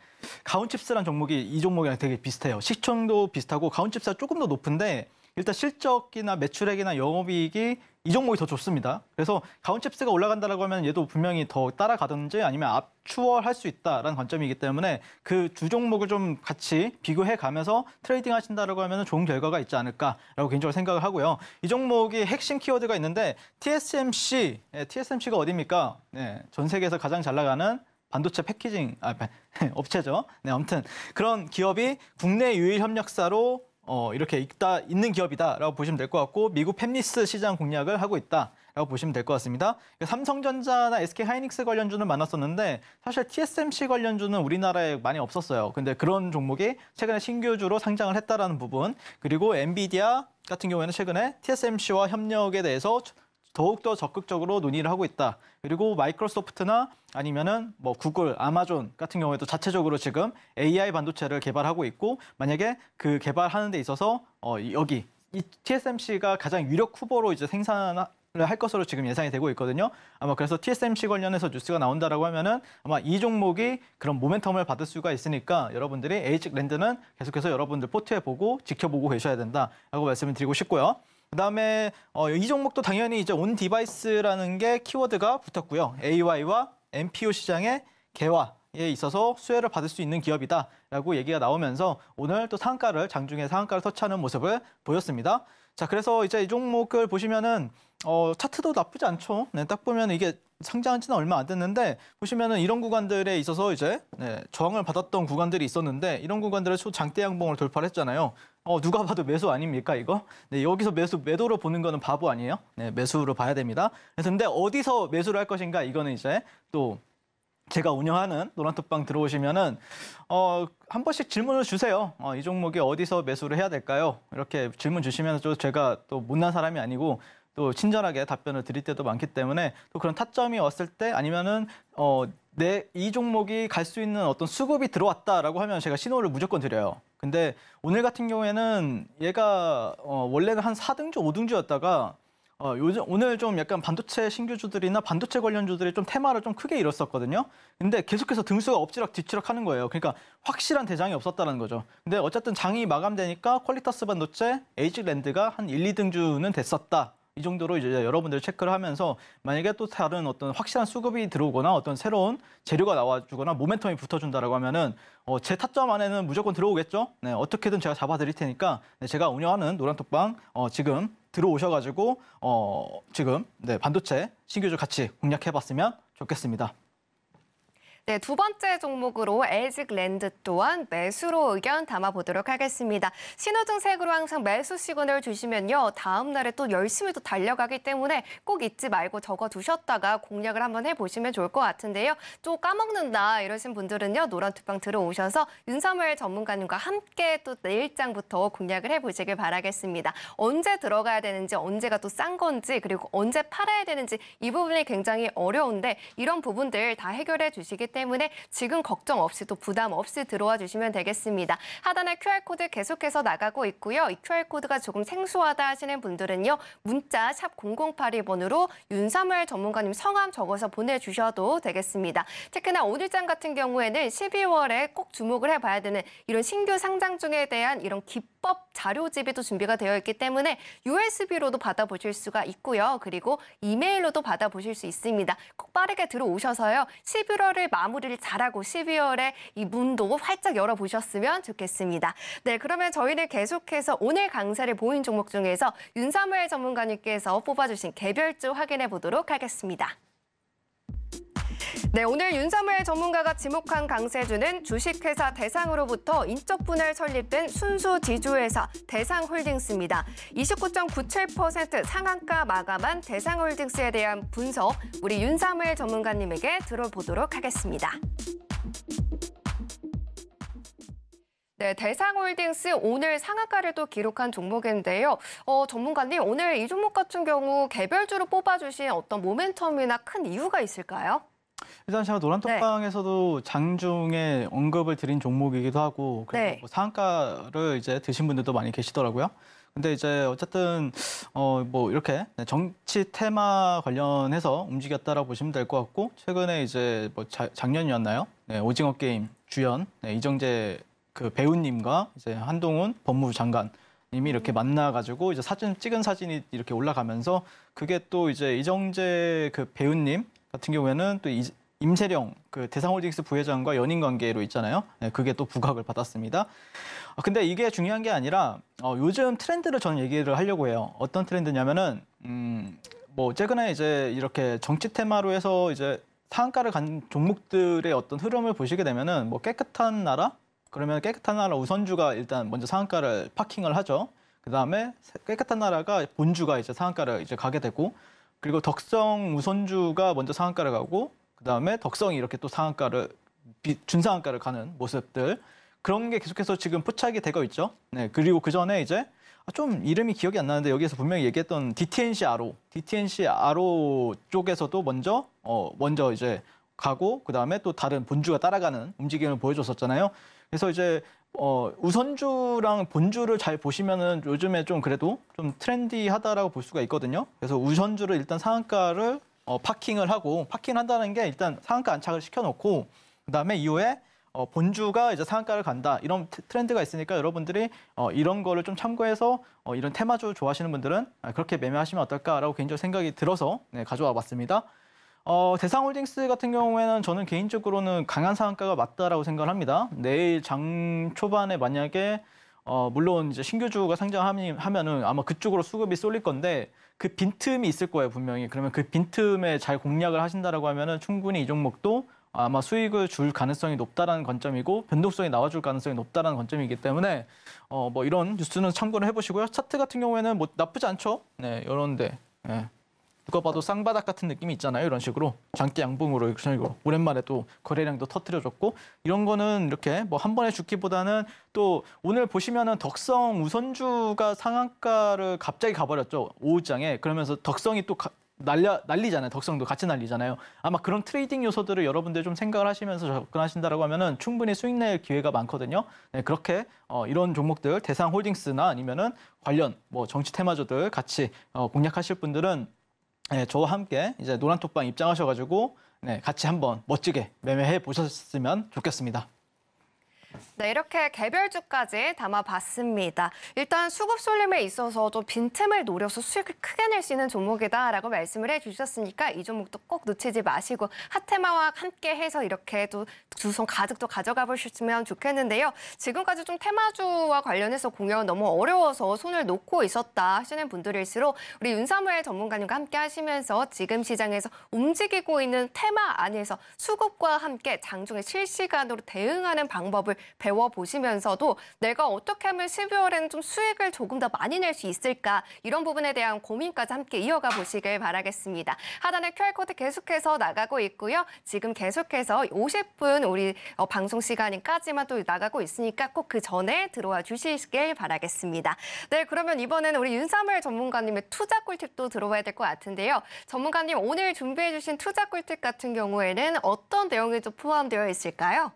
가온칩스란 종목이 이 종목이랑 되게 비슷해요. 시총도 비슷하고 가온칩스가 조금 더 높은데 일단 실적이나 매출액이나 영업이익이 이 종목이 더 좋습니다. 그래서 가온칩스가 올라간다라고 하면 얘도 분명히 더 따라가든지 아니면 앞추월할 수 있다라는 관점이기 때문에 그 두 종목을 좀 같이 비교해 가면서 trading 하신다라고 하면 좋은 결과가 있지 않을까라고 개인적으로 생각을 하고요. 이 종목이 핵심 키워드가 있는데 TSMC, 네, TSMC가 어디입니까? 네, 전 세계에서 가장 잘 나가는 반도체 패키징 아, 업체죠. 네, 아무튼 그런 기업이 국내 유일 협력사로 어, 이렇게 있다, 있는 기업이다라고 보시면 될 것 같고 미국 팹리스 시장 공략을 하고 있다라고 보시면 될 것 같습니다. 삼성전자나 SK 하이닉스 관련주는 많았었는데 사실 TSMC 관련주는 우리나라에 많이 없었어요. 근데 그런 종목이 최근에 신규주로 상장을 했다라는 부분 그리고 엔비디아 같은 경우에는 최근에 TSMC와 협력에 대해서 더욱더 적극적으로 논의를 하고 있다. 그리고 마이크로소프트나 아니면은 뭐 구글, 아마존 같은 경우에도 자체적으로 지금 AI 반도체를 개발하고 있고 만약에 그 개발하는 데 있어서 어 여기 이 TSMC가 가장 유력 후보로 이제 생산을 할 것으로 지금 예상이 되고 있거든요. 아마 그래서 TSMC 관련해서 뉴스가 나온다라고 하면은 아마 이 종목이 그런 모멘텀을 받을 수가 있으니까 여러분들이 에이직랜드는 계속해서 여러분들 포트에 보고 지켜보고 계셔야 된다라고 말씀을 드리고 싶고요. 그다음에 어, 이 종목도 당연히 이제 on-device라는 게 키워드가 붙었고요. AI와 NPU 시장의 개화에 있어서 수혜를 받을 수 있는 기업이다라고 얘기가 나오면서 오늘 또 상한가를 장중에 상한가를 터치하는 모습을 보였습니다. 자, 그래서 이제 이 종목을 보시면은 어, 차트도 나쁘지 않죠. 네, 딱 보면 이게 상장한 지는 얼마 안 됐는데 보시면은 이런 구간들에 있어서 이제 네, 저항을 받았던 구간들이 있었는데 이런 구간들을 초 장대 양봉을 돌파를 했잖아요. 어, 누가 봐도 매수 아닙니까, 이거? 네, 여기서 매수, 매도로 보는 거는 바보 아니에요? 네, 매수로 봐야 됩니다. 근데 어디서 매수를 할 것인가, 이거는 이제 또 제가 운영하는 노란톡방 들어오시면은 어, 한 번씩 질문을 주세요. 어, 이 종목이 어디서 매수를 해야 될까요? 이렇게 질문 주시면 또 제가 또 못난 사람이 아니고 또 친절하게 답변을 드릴 때도 많기 때문에 또 그런 타점이 왔을 때 아니면은 어, 내 이 종목이 갈 수 있는 어떤 수급이 들어왔다라고 하면 제가 신호를 무조건 드려요. 근데 오늘 같은 경우에는 얘가 어, 원래는 한 4등주, 5등주였다가 어, 요즘 오늘 좀 약간 반도체 신규주들이나 반도체 관련주들이 좀 테마를 좀 크게 잃었었거든요. 근데 계속해서 등수가 엎치락 뒤치락 하는 거예요. 그러니까 확실한 대장이 없었다는 거죠. 근데 어쨌든 장이 마감되니까 퀄리타스 반도체, 에이지랜드가 한 1, 2등주는 됐었다. 이 정도로 이제 여러분들 체크를 하면서 만약에 또 다른 어떤 확실한 수급이 들어오거나 어떤 새로운 재료가 나와주거나 모멘텀이 붙어준다라고 하면은 어, 제 타점 안에는 무조건 들어오겠죠. 네, 어떻게든 제가 잡아드릴 테니까 네, 제가 운영하는 노란톡방 어, 지금 들어오셔가지고 어, 지금 네, 반도체 신규주 같이 공략해봤으면 좋겠습니다. 네, 두 번째 종목으로 에이직랜드 또한 매수로 의견 담아보도록 하겠습니다. 신호등색으로 항상 매수 시그널 주시면요. 다음 날에 또 열심히 또 달려가기 때문에 꼭 잊지 말고 적어두셨다가 공략을 한번 해보시면 좋을 것 같은데요. 또 까먹는다 이러신 분들은요. 노란 투방 들어오셔서 윤사무엘 전문가님과 함께 또 내일장부터 공략을 해보시길 바라겠습니다. 언제 들어가야 되는지 언제가 또 싼 건지 그리고 언제 팔아야 되는지 이 부분이 굉장히 어려운데 이런 부분들 다 해결해 주시기 때문에 지금 걱정 없이 또 부담 없이 들어와 주시면 되겠습니다. 하단에 QR코드 계속해서 나가고 있고요. 이 QR코드가 조금 생소하다 하시는 분들은요. 문자 샵 0082번으로 윤사무엘 전문가님 성함 적어서 보내주셔도 되겠습니다. 특히나 오늘장 같은 경우에는 12월에 꼭 주목을 해봐야 되는 이런 신규 상장 중에 대한 이런 기법 자료집이 또 준비가 되어 있기 때문에 USB로도 받아보실 수가 있고요. 그리고 이메일로도 받아보실 수 있습니다. 꼭 빠르게 들어오셔서요. 11월을 마 무리를 잘하고 12월에 이 문도 활짝 열어보셨으면 좋겠습니다. 네, 그러면 저희는 계속해서 오늘 강사를 보인 종목 중에서 윤사무엘 전문가님께서 뽑아주신 개별주 확인해 보도록 하겠습니다. 네, 오늘 윤사무엘 전문가가 지목한 강세주는 주식회사 대상으로부터 인적 분할 설립된 순수 지주회사 대상홀딩스입니다. 29.97% 상한가 마감한 대상홀딩스에 대한 분석 우리 윤사무엘 전문가님에게 들어보도록 하겠습니다. 네, 대상홀딩스 오늘 상한가를 또 기록한 종목인데요. 어, 전문가님, 오늘 이 종목 같은 경우 개별주로 뽑아주신 어떤 모멘텀이나 큰 이유가 있을까요? 일단 제가 노란톡방에서도 장중에 언급을 드린 종목이기도 하고 그래서 네. 뭐 상한가를 이제 드신 분들도 많이 계시더라고요. 근데 이제 어쨌든 어 뭐 이렇게 정치 테마 관련해서 움직였다라고 보시면 될 것 같고 최근에 이제 뭐 자- 작년이었나요? 네, 오징어 게임 주연 네, 이정재 그 배우님과 이제 한동훈 법무부 장관 님이 이렇게 만나가지고 이제 사진 찍은 사진이 이렇게 올라가면서 그게 또 이제 이정재 그 배우님 같은 경우에는 또 이- 임세령 그 대상홀딩스 부회장과 연인 관계로 있잖아요. 네, 그게 또 부각을 받았습니다. 아, 근데 이게 중요한 게 아니라 어, 요즘 트렌드를 저는 얘기를 하려고 해요. 어떤 트렌드냐면은 음, 뭐 최근에 이제 이렇게 정치 테마로 해서 이제 상한가를 간 종목들의 어떤 흐름을 보시게 되면은 뭐 깨끗한 나라 그러면 깨끗한 나라 우선주가 일단 먼저 상한가를 파킹을 하죠. 그 다음에 깨끗한 나라가 본주가 이제 상한가를 이제 가게 되고 그리고 덕성 우선주가 먼저 상한가를 가고 그 다음에 덕성이 이렇게 또 상한가를 비- 준상한가를 가는 모습들 그런 게 계속해서 지금 포착이 되고 있죠. 네 그리고 그 전에 이제 아, 좀 이름이 기억이 안 나는데 여기에서 분명히 얘기했던 DTNC 아로, DTNC 아로 쪽에서도 먼저 어 먼저 이제 가고 그 다음에 또 다른 본주가 따라가는 움직임을 보여줬었잖아요. 그래서 이제 어 우선주랑 본주를 잘 보시면은 요즘에 좀 그래도 좀 트렌디하다라고 볼 수가 있거든요. 그래서 우선주를 일단 상한가를 어 파킹을 하고 파킹한다는 게 일단 상한가 안착을 시켜놓고 그 다음에 이후에 어, 본주가 이제 상한가를 간다 이런 트- 트렌드가 있으니까 여러분들이 어, 이런 거를 좀 참고해서 어, 이런 테마주 좋아하시는 분들은 아, 그렇게 매매하시면 어떨까라고 개인적으로 생각이 들어서 네, 가져와 봤습니다. 어, 대상홀딩스 같은 경우에는 저는 개인적으로는 강한 상한가가 맞다라고 생각을 합니다. 내일 장 초반에 만약에 어, 물론 이제 신규주가 상장하면은 아마 그쪽으로 수급이 쏠릴 건데 그 빈틈이 있을 거예요 분명히. 그러면 그 빈틈에 잘 공략을 하신다라고 하면은 충분히 이 종목도 아마 수익을 줄 가능성이 높다라는 관점이고 변동성이 나와줄 가능성이 높다라는 관점이기 때문에 어, 뭐 이런 뉴스는 참고를 해보시고요. 차트 같은 경우에는 뭐 나쁘지 않죠. 네, 이런데. 예. 누가 봐도 쌍바닥 같은 느낌이 있잖아요. 이런 식으로 장기 양봉으로 식으로 오랜만에 또 거래량도 터트려줬고 이런 거는 이렇게 뭐 한 번에 죽기보다는 또 오늘 보시면은 덕성 우선주가 상한가를 갑자기 가버렸죠. 오후장에 그러면서 덕성이 또 가- 날려 날리잖아요. 덕성도 같이 날리잖아요. 아마 그런 trading 요소들을 여러분들 좀 생각을 하시면서 접근하신다라고 하면은 충분히 수익 낼 기회가 많거든요. 네, 그렇게 어, 이런 종목들 대상 홀딩스나 아니면은 관련 뭐 정치 테마주들 같이 어, 공략하실 분들은 네, 저와 함께 이제 노란톡방 입장하셔가지고 네, 같이 한번 멋지게 매매해 보셨으면 좋겠습니다. 네, 이렇게 개별 주까지 담아봤습니다. 일단 수급 쏠림에 있어서도 빈틈을 노려서 수익을 크게 낼 수 있는 종목이다라고 말씀을 해주셨으니까 이 종목도 꼭 놓치지 마시고 hot테마와 함께 해서 이렇게 또 두손 가득 또 가져가 보셨으면 좋겠는데요. 지금까지 좀 테마주와 관련해서 공연 너무 어려워서 손을 놓고 있었다 하시는 분들일수록 우리 윤사무엘 전문가님과 함께 하시면서 지금 시장에서 움직이고 있는 테마 안에서 수급과 함께 장중에 실시간으로 대응하는 방법을 배워보시면서도 내가 어떻게 하면 12월에는 좀 수익을 조금 더 많이 낼 수 있을까 이런 부분에 대한 고민까지 함께 이어가 보시길 바라겠습니다. 하단에 QR코드 계속해서 나가고 있고요. 지금 계속해서 50분 우리 어, 방송 시간까지만 또 나가고 있으니까 꼭 그 전에 들어와 주시길 바라겠습니다. 네, 그러면 이번에는 우리 윤사물 전문가님의 투자 꿀팁도 들어봐야 될 것 같은데요. 전문가님 오늘 준비해 주신 투자 꿀팁 같은 경우에는 어떤 내용이 좀 포함되어 있을까요?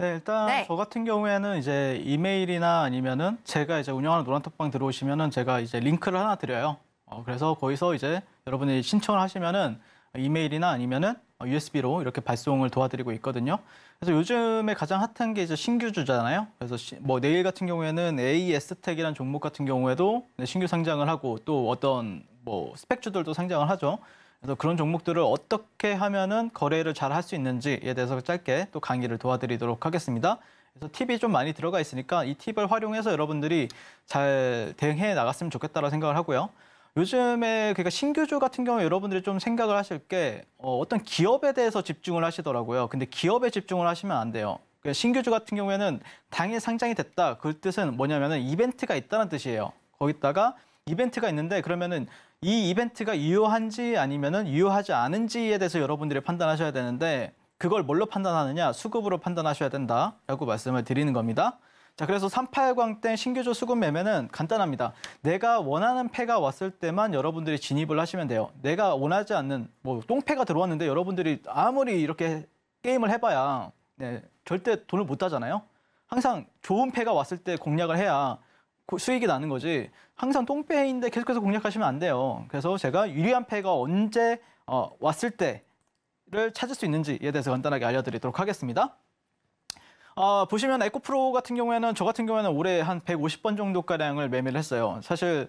네, 일단 네. 저 같은 경우에는 이제 이메일이나 아니면은 제가 이제 운영하는 노란톡방 들어오시면은 제가 이제 링크를 하나 드려요. 어, 그래서 거기서 이제 여러분이 신청을 하시면은 이메일이나 아니면은 USB로 이렇게 발송을 도와드리고 있거든요. 그래서 요즘에 가장 핫한 게 이제 신규주잖아요. 그래서 시- 뭐 내일 같은 경우에는 AS텍이라는 종목 같은 경우에도 네, 신규 상장을 하고 또 어떤 뭐 스펙주들도 상장을 하죠. 그래서 그런 종목들을 어떻게 하면은 거래를 잘 할 수 있는지에 대해서 짧게 또 강의를 도와드리도록 하겠습니다. 그래서 팁이 좀 많이 들어가 있으니까 이 팁을 활용해서 여러분들이 잘 대응해 나갔으면 좋겠다고 생각을 하고요. 요즘에 그러니까 신규주 같은 경우에 여러분들이 좀 생각을 하실 게 어, 어떤 기업에 대해서 집중을 하시더라고요. 근데 기업에 집중을 하시면 안 돼요. 그러니까 신규주 같은 경우에는 당일 상장이 됐다. 그 뜻은 뭐냐면은 이벤트가 있다는 뜻이에요. 거기다가 이벤트가 있는데 그러면은 이 이벤트가 유효한지 아니면은 유효하지 않은지에 대해서 여러분들이 판단하셔야 되는데 그걸 뭘로 판단하느냐? 수급으로 판단하셔야 된다라고 말씀을 드리는 겁니다. 자, 그래서 38광 때 신규주 수급 매매는 간단합니다. 내가 원하는 패가 왔을 때만 여러분들이 진입을 하시면 돼요. 내가 원하지 않는 뭐 똥패가 들어왔는데 여러분들이 아무리 이렇게 게임을 해봐야 네, 절대 돈을 못 따잖아요. 항상 좋은 패가 왔을 때 공략을 해야 고- 수익이 나는 거지. 항상 똥패인데 계속해서 공략하시면 안 돼요. 그래서 제가 유리한 패가 언제 어, 왔을 때를 찾을 수 있는지에 대해서 간단하게 알려드리도록 하겠습니다. 아, 보시면 에코프로 같은 경우에는 저 같은 경우에는 올해 한 150번 정도 가량을 매매를 했어요. 사실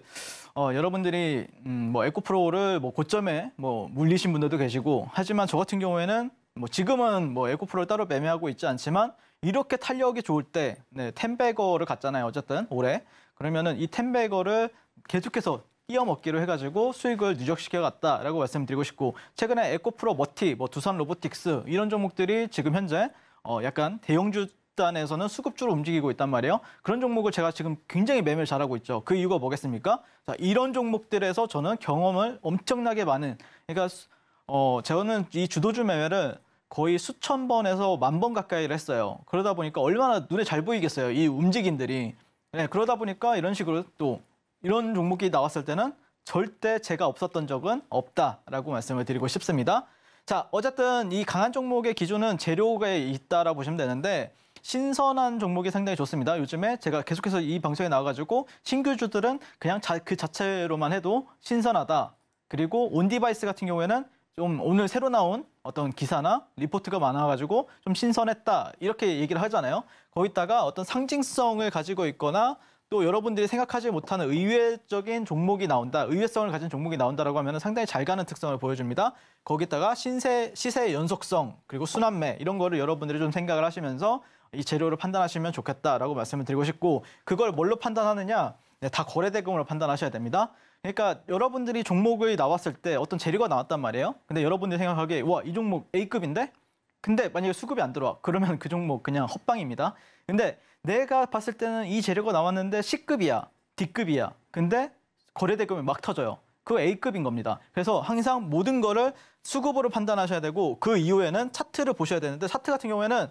어, 여러분들이 음, 뭐 에코프로를 뭐 고점에 뭐 물리신 분들도 계시고 하지만 저 같은 경우에는 뭐 지금은 뭐 에코프로를 따로 매매하고 있지 않지만 이렇게 탄력이 좋을 때 네, 텐베거를 갔잖아요. 어쨌든 올해 그러면은 이 텐베거를 계속해서 끼어 먹기로 해가지고 수익을 누적시켜 갔다라고 말씀드리고 싶고 최근에 에코프로 머티, 뭐 두산 로보틱스 이런 종목들이 지금 현재 어 약간 대형주 단에서는 수급주로 움직이고 있단 말이에요. 그런 종목을 제가 지금 굉장히 매매를 잘하고 있죠. 그 이유가 뭐겠습니까? 자, 이런 종목들에서 저는 경험을 엄청나게 많은 그러니까 수- 어 저는 이 주도주 매매를 거의 수천 번에서 만 번 가까이를 했어요. 그러다 보니까 얼마나 눈에 잘 보이겠어요. 이 움직임들이. 네, 그러다 보니까 이런 식으로 또 이런 종목이 나왔을 때는 절대 제가 없었던 적은 없다라고 말씀을 드리고 싶습니다. 자, 어쨌든 이 강한 종목의 기준은 재료에 있다라 보시면 되는데 신선한 종목이 상당히 좋습니다. 요즘에 제가 계속해서 이 방송에 나와가지고 신규주들은 그냥 자, 그 자체로만 해도 신선하다. 그리고 on-device 같은 경우에는 좀 오늘 새로 나온 어떤 기사나 리포트가 많아가지고 좀 신선했다 이렇게 얘기를 하잖아요. 거기다가 어떤 상징성을 가지고 있거나 또 여러분들이 생각하지 못하는 의외적인 종목이 나온다, 의외성을 가진 종목이 나온다라고 하면 상당히 잘 가는 특성을 보여줍니다. 거기다가 신세, 시세의 연속성 그리고 순환매 이런 거를 여러분들이 좀 생각을 하시면서 이 재료를 판단하시면 좋겠다라고 말씀을 드리고 싶고 그걸 뭘로 판단하느냐? 네, 다 거래대금으로 판단하셔야 됩니다. 그러니까 여러분들이 종목을 나왔을 때 어떤 재료가 나왔단 말이에요. 근데 여러분들이 생각하기에 와 이 종목 A급인데? 근데 만약에 수급이 안 들어와 그러면 그 종목 그냥 헛방입니다. 근데 내가 봤을 때는 이 재료가 나왔는데 C급이야, D급이야. 근데 거래 대금이 막 터져요. 그거 A급인 겁니다. 그래서 항상 모든 거를 수급으로 판단하셔야 되고 그 이후에는 차트를 보셔야 되는데 차트 같은 경우에는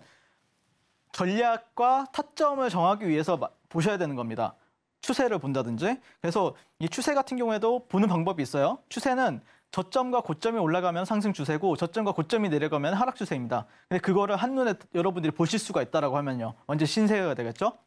전략과 타점을 정하기 위해서 마- 보셔야 되는 겁니다. 추세를 본다든지. 그래서 이 추세 같은 경우에도 보는 방법이 있어요. 추세는 저점과 고점이 올라가면 상승 추세고 저점과 고점이 내려가면 하락 추세입니다. 근데 그거를 한눈에 여러분들이 보실 수가 있다라고 하면요. 완전 신세계가 되겠죠?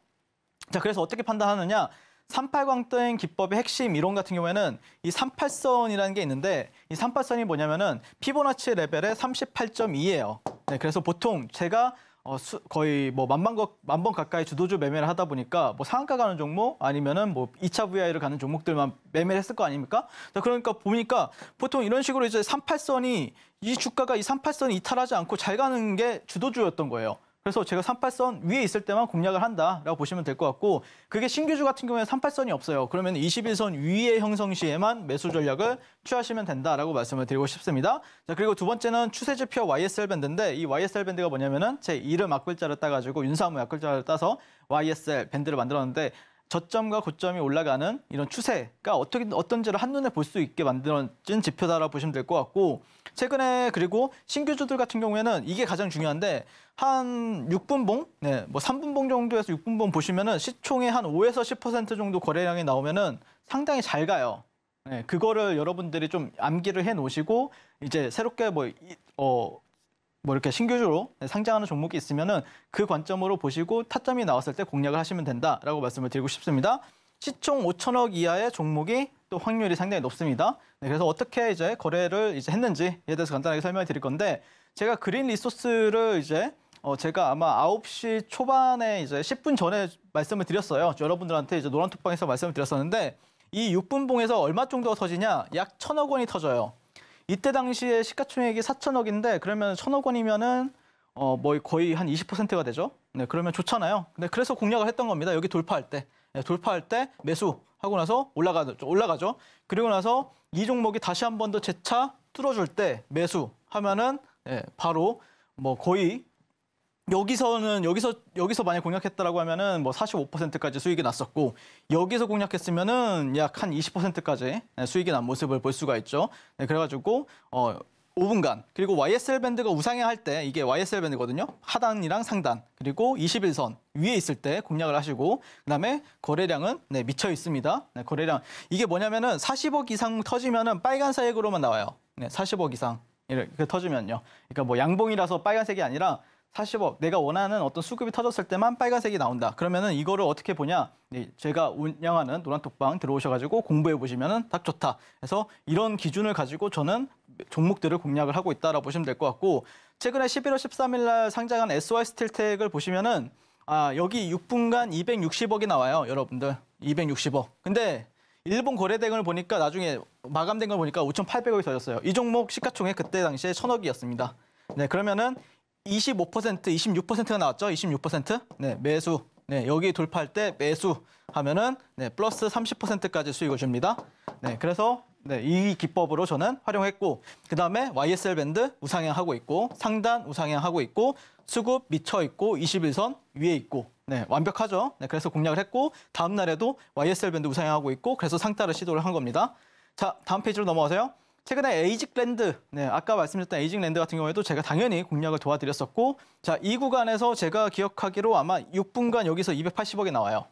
자, 그래서 어떻게 판단하느냐? 38광땡 기법의 핵심 이론 같은 경우에는 이 38선이라는 게 있는데 이 38선이 뭐냐면은 피보나치 레벨의 38.2예요. 네, 그래서 보통 제가 어, 수, 거의 뭐 만번, 거- 만번 가까이 주도주 매매를 하다 보니까 뭐 상한가 가는 종목 아니면은 뭐 2차 VI를 가는 종목들만 매매를 했을 거 아닙니까? 자, 그러니까 보니까 보통 이런 식으로 이제 38선이 이 주가가 이 38선이 이탈하지 않고 잘 가는 게 주도주였던 거예요. 그래서 제가 38선 위에 있을 때만 공략을 한다라고 보시면 될 것 같고 그게 신규주 같은 경우에 38선이 없어요. 그러면 21선 위에 형성 시에만 매수 전략을 취하시면 된다라고 말씀을 드리고 싶습니다. 자 그리고 두 번째는 추세 지표 YSL 밴드인데 이 YSL 밴드가 뭐냐면은 제 이름 앞글자를 따가지고 윤사무 앞글자를 따서 YSL 밴드를 만들었는데 저점과 고점이 올라가는 이런 추세가 어떻게 어떤지를 한눈에 볼 수 있게 만들어진 지표다라고 보시면 될 것 같고 최근에 그리고 신규주들 같은 경우에는 이게 가장 중요한데 한 6분봉, 네, 뭐 3분봉 정도에서 6분봉 보시면은 시총의 한 5에서 10% 정도 거래량이 나오면은 상당히 잘 가요. 네, 그거를 여러분들이 좀 암기를 해 놓으시고 이제 새롭게 뭐, 이- 어, 뭐 이렇게 신규주로 상장하는 종목이 있으면은 그 관점으로 보시고 타점이 나왔을 때 공략을 하시면 된다라고 말씀을 드리고 싶습니다. 시총 5천억 이하의 종목이 또 확률이 상당히 높습니다. 네, 그래서 어떻게 이제 거래를 이제 했는지에 대해서 간단하게 설명을 드릴 건데 제가 그린 리소스를 이제 어 제가 아마 9시 초반에 이제 10분 전에 말씀을 드렸어요. 여러분들한테 이제 노란 톡방에서 말씀을 드렸었는데 이 6분봉에서 얼마 정도가 터지냐? 약 천억 원이 터져요. 이때 당시에 시가총액이 4천억인데 그러면 천억 원이면은 어 뭐 거의 한 20%가 되죠. 네, 그러면 좋잖아요. 네, 그래서 공략을 했던 겁니다. 여기 돌파할 때. 네, 돌파할 때 매수 하고 나서 올라가죠. 올라가죠. 그리고 나서 이 종목이 다시 한 번 더 재차 뚫어줄 때 매수 하면은 네, 바로 뭐 거의 여기서는 여기서 여기서 만약 공략했다라고 하면은 뭐 45%까지 수익이 났었고 여기서 공략했으면은 약 한 20%까지 수익이 난 모습을 볼 수가 있죠. 네, 그래가지고 어 5분간 그리고 YSL 밴드가 우상향할 때 이게 YSL 밴드거든요. 하단이랑 상단 그리고 21선 위에 있을 때 공략을 하시고 그다음에 거래량은 네, 미쳐 있습니다. 네, 거래량 이게 뭐냐면은 40억 이상 터지면은 빨간색으로만 나와요. 네, 40억 이상 이렇게 터지면요. 그러니까 뭐 양봉이라서 빨간색이 아니라 40억 내가 원하는 어떤 수급이 터졌을 때만 빨간색이 나온다. 그러면은 이거를 어떻게 보냐? 네, 제가 운영하는 노란톡방 들어오셔가지고 공부해 보시면은 딱 좋다. 그래서 이런 기준을 가지고 저는 종목들을 공략을 하고 있다라고 보시면 될 것 같고 최근에 11월 13일 날 상장한 SY 스틸텍을 보시면은 아 여기 6분간 260억이 나와요, 여러분들 260억. 근데 일본 거래대금을 보니까 나중에 마감된 걸 보니까 5,800억이 터졌어요. 이 종목 시가총액 그때 당시에 1,000억이었습니다. 네, 그러면은 25%, 26%가 나왔죠. 26%. 네, 매수. 네, 여기 돌파할 때 매수 하면은 네, 플러스 30%까지 수익을 줍니다. 네, 그래서 네, 이 기법으로 저는 활용했고 그다음에 YSL 밴드 우상향하고 있고 상단 우상향하고 있고 수급 미쳐 있고 21선 위에 있고 네, 완벽하죠. 네, 그래서 공략을 했고 다음 날에도 YSL 밴드 우상향하고 있고 그래서 상따를 시도를 한 겁니다. 자, 다음 페이지로 넘어가세요. 최근에 에이직 랜드, 네, 아까 말씀드렸던 에이직 랜드 같은 경우에도 제가 당연히 공략을 도와드렸었고, 자, 이 구간에서 제가 기억하기로 아마 6분간 여기서 280억이 나와요.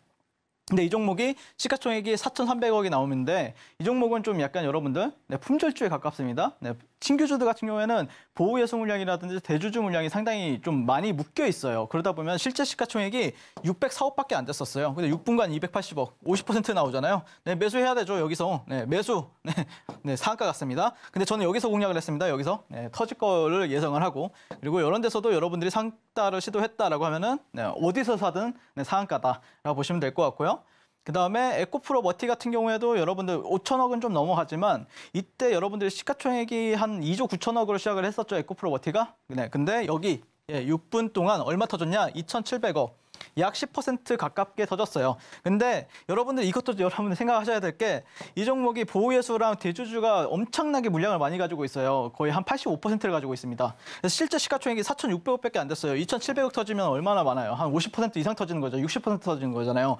근데 이 종목이 시가총액이 4,300억이 나오는데 이 종목은 좀 약간 여러분들 네, 품절주에 가깝습니다. 네, 신규주들 같은 경우에는 보호 예수 물량이라든지 대주주 물량이 상당히 좀 많이 묶여 있어요. 그러다 보면 실제 시가총액이 604억밖에 안 됐었어요. 근데 6분간 280억, 50% 나오잖아요. 네, 매수해야 되죠, 여기서. 네, 매수. 네, 네, 상한가 갔습니다. 근데 저는 여기서 공략을 했습니다. 여기서. 네, 터질 거를 예상을 하고. 그리고 이런 데서도 여러분들이 상따를 시도했다라고 하면은 네, 어디서 사든 네, 상한가다라고 보시면 될 것 같고요. 그 다음에 에코프로 머티 같은 경우에도 여러분들 5천억은 좀 넘어가지만 이때 여러분들이 시가총액이 한 2조 9천억으로 시작을 했었죠. 에코프로 머티가. 네, 근데 여기 예, 6분 동안 얼마 터졌냐? 2,700억. 약 10% 가깝게 터졌어요. 근데 여러분들 이것도 여러분들 생각하셔야 될 게 이 종목이 보호예수랑 대주주가 엄청나게 물량을 많이 가지고 있어요. 거의 한 85%를 가지고 있습니다. 그래서 실제 시가총액이 4,600억밖에 안 됐어요. 2,700억 터지면 얼마나 많아요? 한 50% 이상 터지는 거죠. 60% 터지는 거잖아요.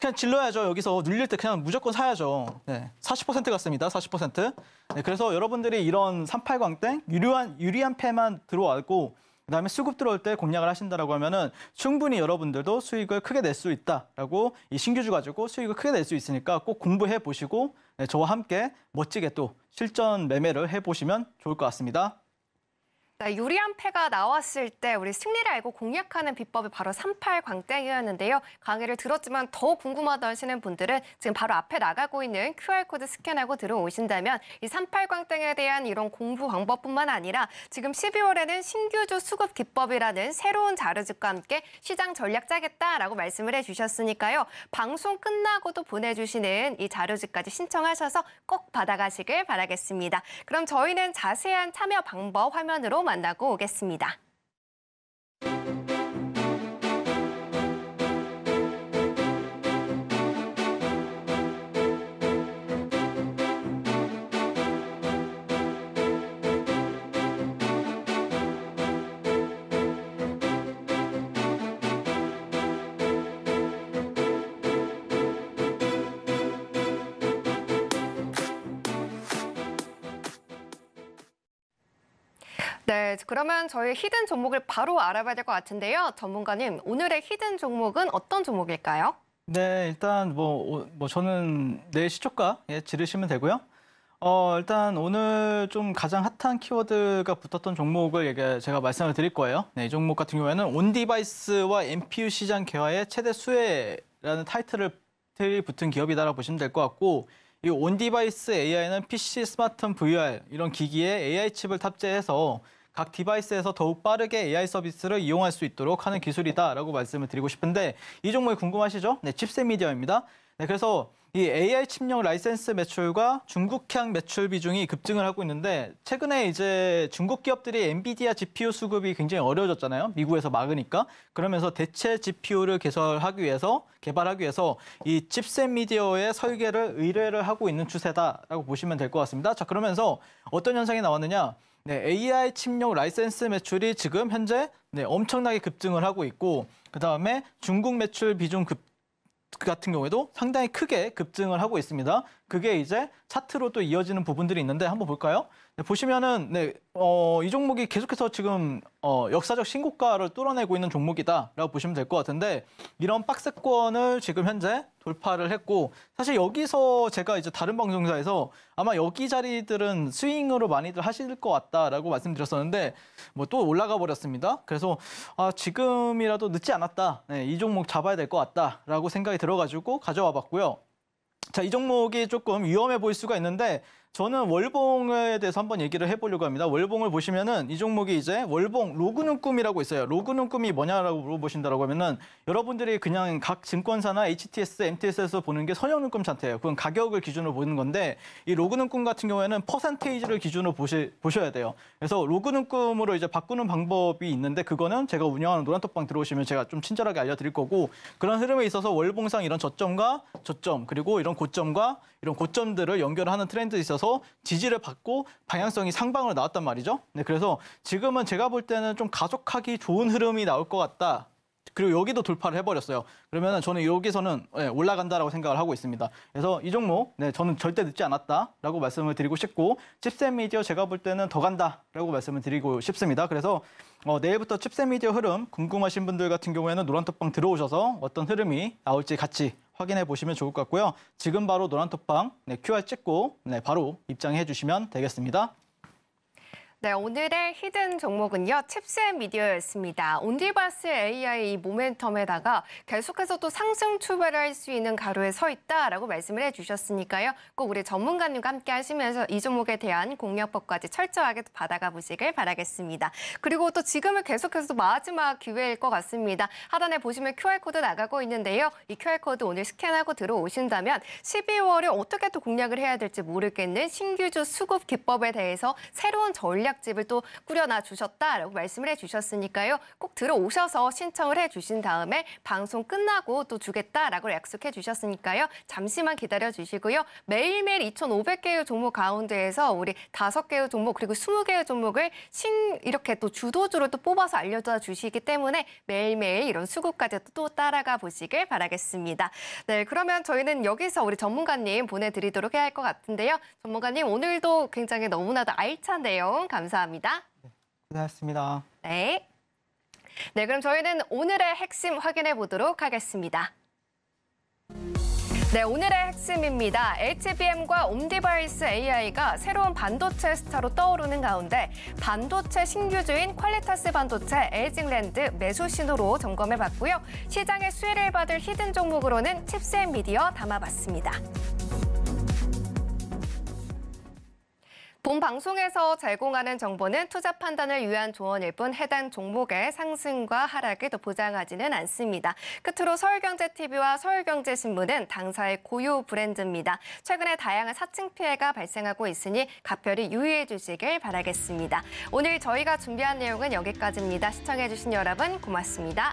그냥 질러야죠. 여기서 눌릴 때 그냥 무조건 사야죠. 네. 40% 같습니다. 40%. 네, 그래서 여러분들이 이런 38광땡 유리한 유리한 패만 들어왔고 그다음에 수급 들어올 때 공략을 하신다라고 하면은 충분히 여러분들도 수익을 크게 낼 수 있다라고 이 신규주 가지고 수익을 크게 낼 수 있으니까 꼭 공부해 보시고 네, 저와 함께 멋지게 또 실전 매매를 해 보시면 좋을 것 같습니다. 네, 유리한 패가 나왔을 때 우리 승리를 알고 공략하는 비법이 바로 38광땡이었는데요. 강의를 들었지만 더 궁금하다 하시는 분들은 지금 바로 앞에 나가고 있는 QR코드 스캔하고 들어오신다면 이 38광땡에 대한 이런 공부 방법뿐만 아니라 지금 12월에는 신규주 수급 기법이라는 새로운 자료집과 함께 시장 전략 짜겠다라고 말씀을 해주셨으니까요. 방송 끝나고도 보내주시는 이 자료집까지 신청하셔서 꼭 받아가시길 바라겠습니다. 그럼 저희는 자세한 참여 방법 화면으로 만나고 오겠습니다. 네, 그러면 저희 hidden 종목을 바로 알아봐야 될 것 같은데요. 전문가님, 오늘의 hidden 종목은 어떤 종목일까요? 네, 일단 뭐, 뭐 저는 내일 시초가 예, 지르시면 되고요. 어, 일단 오늘 좀 가장 핫한 키워드가 붙었던 종목을 제가 말씀을 드릴 거예요. 네, 이 종목 같은 경우에는 on-device와 NPU 시장 개화의 최대 수혜라는 타이틀을 붙은 기업이다라고 보시면 될 것 같고 이 on-device AI는 PC, 스마트폰, VR 이런 기기에 AI 칩을 탑재해서 각 device에서 더욱 빠르게 AI 서비스를 이용할 수 있도록 하는 기술이다라고 말씀을 드리고 싶은데 이 종목이 궁금하시죠? 네, 칩스앤 미디어입니다. 네, 그래서 이 AI 칩용 라이센스 매출과 중국향 매출 비중이 급증을 하고 있는데 최근에 이제 중국 기업들이 엔비디아 GPU 수급이 굉장히 어려워졌잖아요. 미국에서 막으니까. 그러면서 대체 GPU를 개설하기 위해서 개발하기 위해서 이 칩스앤 미디어의 설계를 의뢰를 하고 있는 추세다라고 보시면 될 것 같습니다. 자, 그러면서 어떤 현상이 나왔느냐? 네, AI 칩용 라이센스 매출이 지금 현재 네, 엄청나게 급증을 하고 있고 그다음에 중국 매출 비중 급 같은 경우에도 상당히 크게 급증을 하고 있습니다. 그게 이제 차트로 또 이어지는 부분들이 있는데 한번 볼까요? 네, 보시면은 네, 어, 이 종목이 계속해서 지금 어, 역사적 신고가를 뚫어내고 있는 종목이다라고 보시면 될 것 같은데 이런 박스권을 지금 현재 돌파를 했고 사실 여기서 제가 이제 다른 방송사에서 아마 여기 자리들은 스윙으로 많이들 하실 것 같다라고 말씀드렸었는데 뭐 또 올라가 버렸습니다. 그래서 아, 지금이라도 늦지 않았다. 네, 이 종목 잡아야 될 것 같다라고 생각이 들어가지고 가져와 봤고요. 자, 이 종목이 조금 위험해 보일 수가 있는데 저는 월봉에 대해서 한번 얘기를 해보려고 합니다. 월봉을 보시면은 이 종목이 이제 월봉 로그 눈금이라고 있어요. 로그 눈금이 뭐냐라고 물어보신다고 하면은 여러분들이 그냥 각 증권사나 HTS, MTS에서 보는 게 선형 눈금 차트예요. 그건 가격을 기준으로 보는 건데 이 로그 눈금 같은 경우에는 퍼센테이지를 기준으로 보시, 보셔야 돼요. 그래서 로그 눈금으로 이제 바꾸는 방법이 있는데 그거는 제가 운영하는 노란톡방 들어오시면 제가 좀 친절하게 알려드릴 거고 그런 흐름에 있어서 월봉상 이런 저점과 저점 그리고 이런 고점과 이런 고점들을 연결하는 트렌드에 있어서 있어서 지지를 받고 방향성이 상방으로 나왔단 말이죠. 네, 그래서 지금은 제가 볼 때는 좀 가속하기 좋은 흐름이 나올 것 같다. 그리고 여기도 돌파를 해버렸어요. 그러면 저는 여기서는 네, 올라간다라고 생각을 하고 있습니다. 그래서 이 종목, 네, 저는 절대 늦지 않았다라고 말씀을 드리고 싶고 칩스앤 미디어 제가 볼 때는 더 간다라고 말씀을 드리고 싶습니다. 그래서 어, 내일부터 칩스앤 미디어 흐름 궁금하신 분들 같은 경우에는 노란톡방 들어오셔서 어떤 흐름이 나올지 같이 확인해 보시면 좋을 것 같고요. 지금 바로 노란톡방 네, QR 찍고 네, 바로 입장해 주시면 되겠습니다. 네, 오늘의 hidden 종목은요. 칩스앤 미디어였습니다. on-device AI 이 모멘텀에다가 계속해서 또 상승 출발을 할수 있는 가도에 서 있다라고 말씀을 해주셨으니까요. 꼭 우리 전문가님과 함께 하시면서 이 종목에 대한 공략법까지 철저하게 또 받아가 보시길 바라겠습니다. 그리고 또 지금은 계속해서 또 마지막 기회일 것 같습니다. 하단에 보시면 QR코드 나가고 있는데요. 이 QR코드 오늘 스캔하고 들어오신다면 12월에 어떻게 또 공략을 해야 될지 모르겠는 신규주 수급 기법에 대해서 새로운 전략 전략집을 또 꾸려놔 주셨다라고 말씀을 해주셨으니까요. 꼭 들어오셔서 신청을 해주신 다음에 방송 끝나고 또 주겠다라고 약속해 주셨으니까요. 잠시만 기다려 주시고요. 매일매일 2,500개의 종목 가운데에서 우리 5개의 종목 그리고 20개의 종목을 신 이렇게 또 주도주로 또 뽑아서 알려줘 주시기 때문에 매일매일 이런 수급까지 또 따라가 보시길 바라겠습니다. 네, 그러면 저희는 여기서 우리 전문가님 보내드리도록 해야 할 것 같은데요. 전문가님 오늘도 굉장히 너무나도 알찬 내용 감사합니다. 고생하셨습니다. 네. 네, 그럼 저희는 오늘의 핵심 확인해 보도록 하겠습니다. 네, 오늘의 핵심입니다. HBM과 on-device AI가 새로운 반도체 스타로 떠오르는 가운데 반도체 신규주인 퀄리타스 반도체 에이직랜드 매수 신호로 점검해 봤고요. 시장의 수혜를 받을 hidden 종목으로는 칩스앤미디어 담아봤습니다. 본 방송에서 제공하는 정보는 투자 판단을 위한 조언일 뿐 해당 종목의 상승과 하락을 또 보장하지는 않습니다. 끝으로 서울경제TV와 서울경제신문은 당사의 고유 브랜드입니다. 최근에 다양한 사칭 피해가 발생하고 있으니 각별히 유의해 주시길 바라겠습니다. 오늘 저희가 준비한 내용은 여기까지입니다. 시청해주신 여러분 고맙습니다.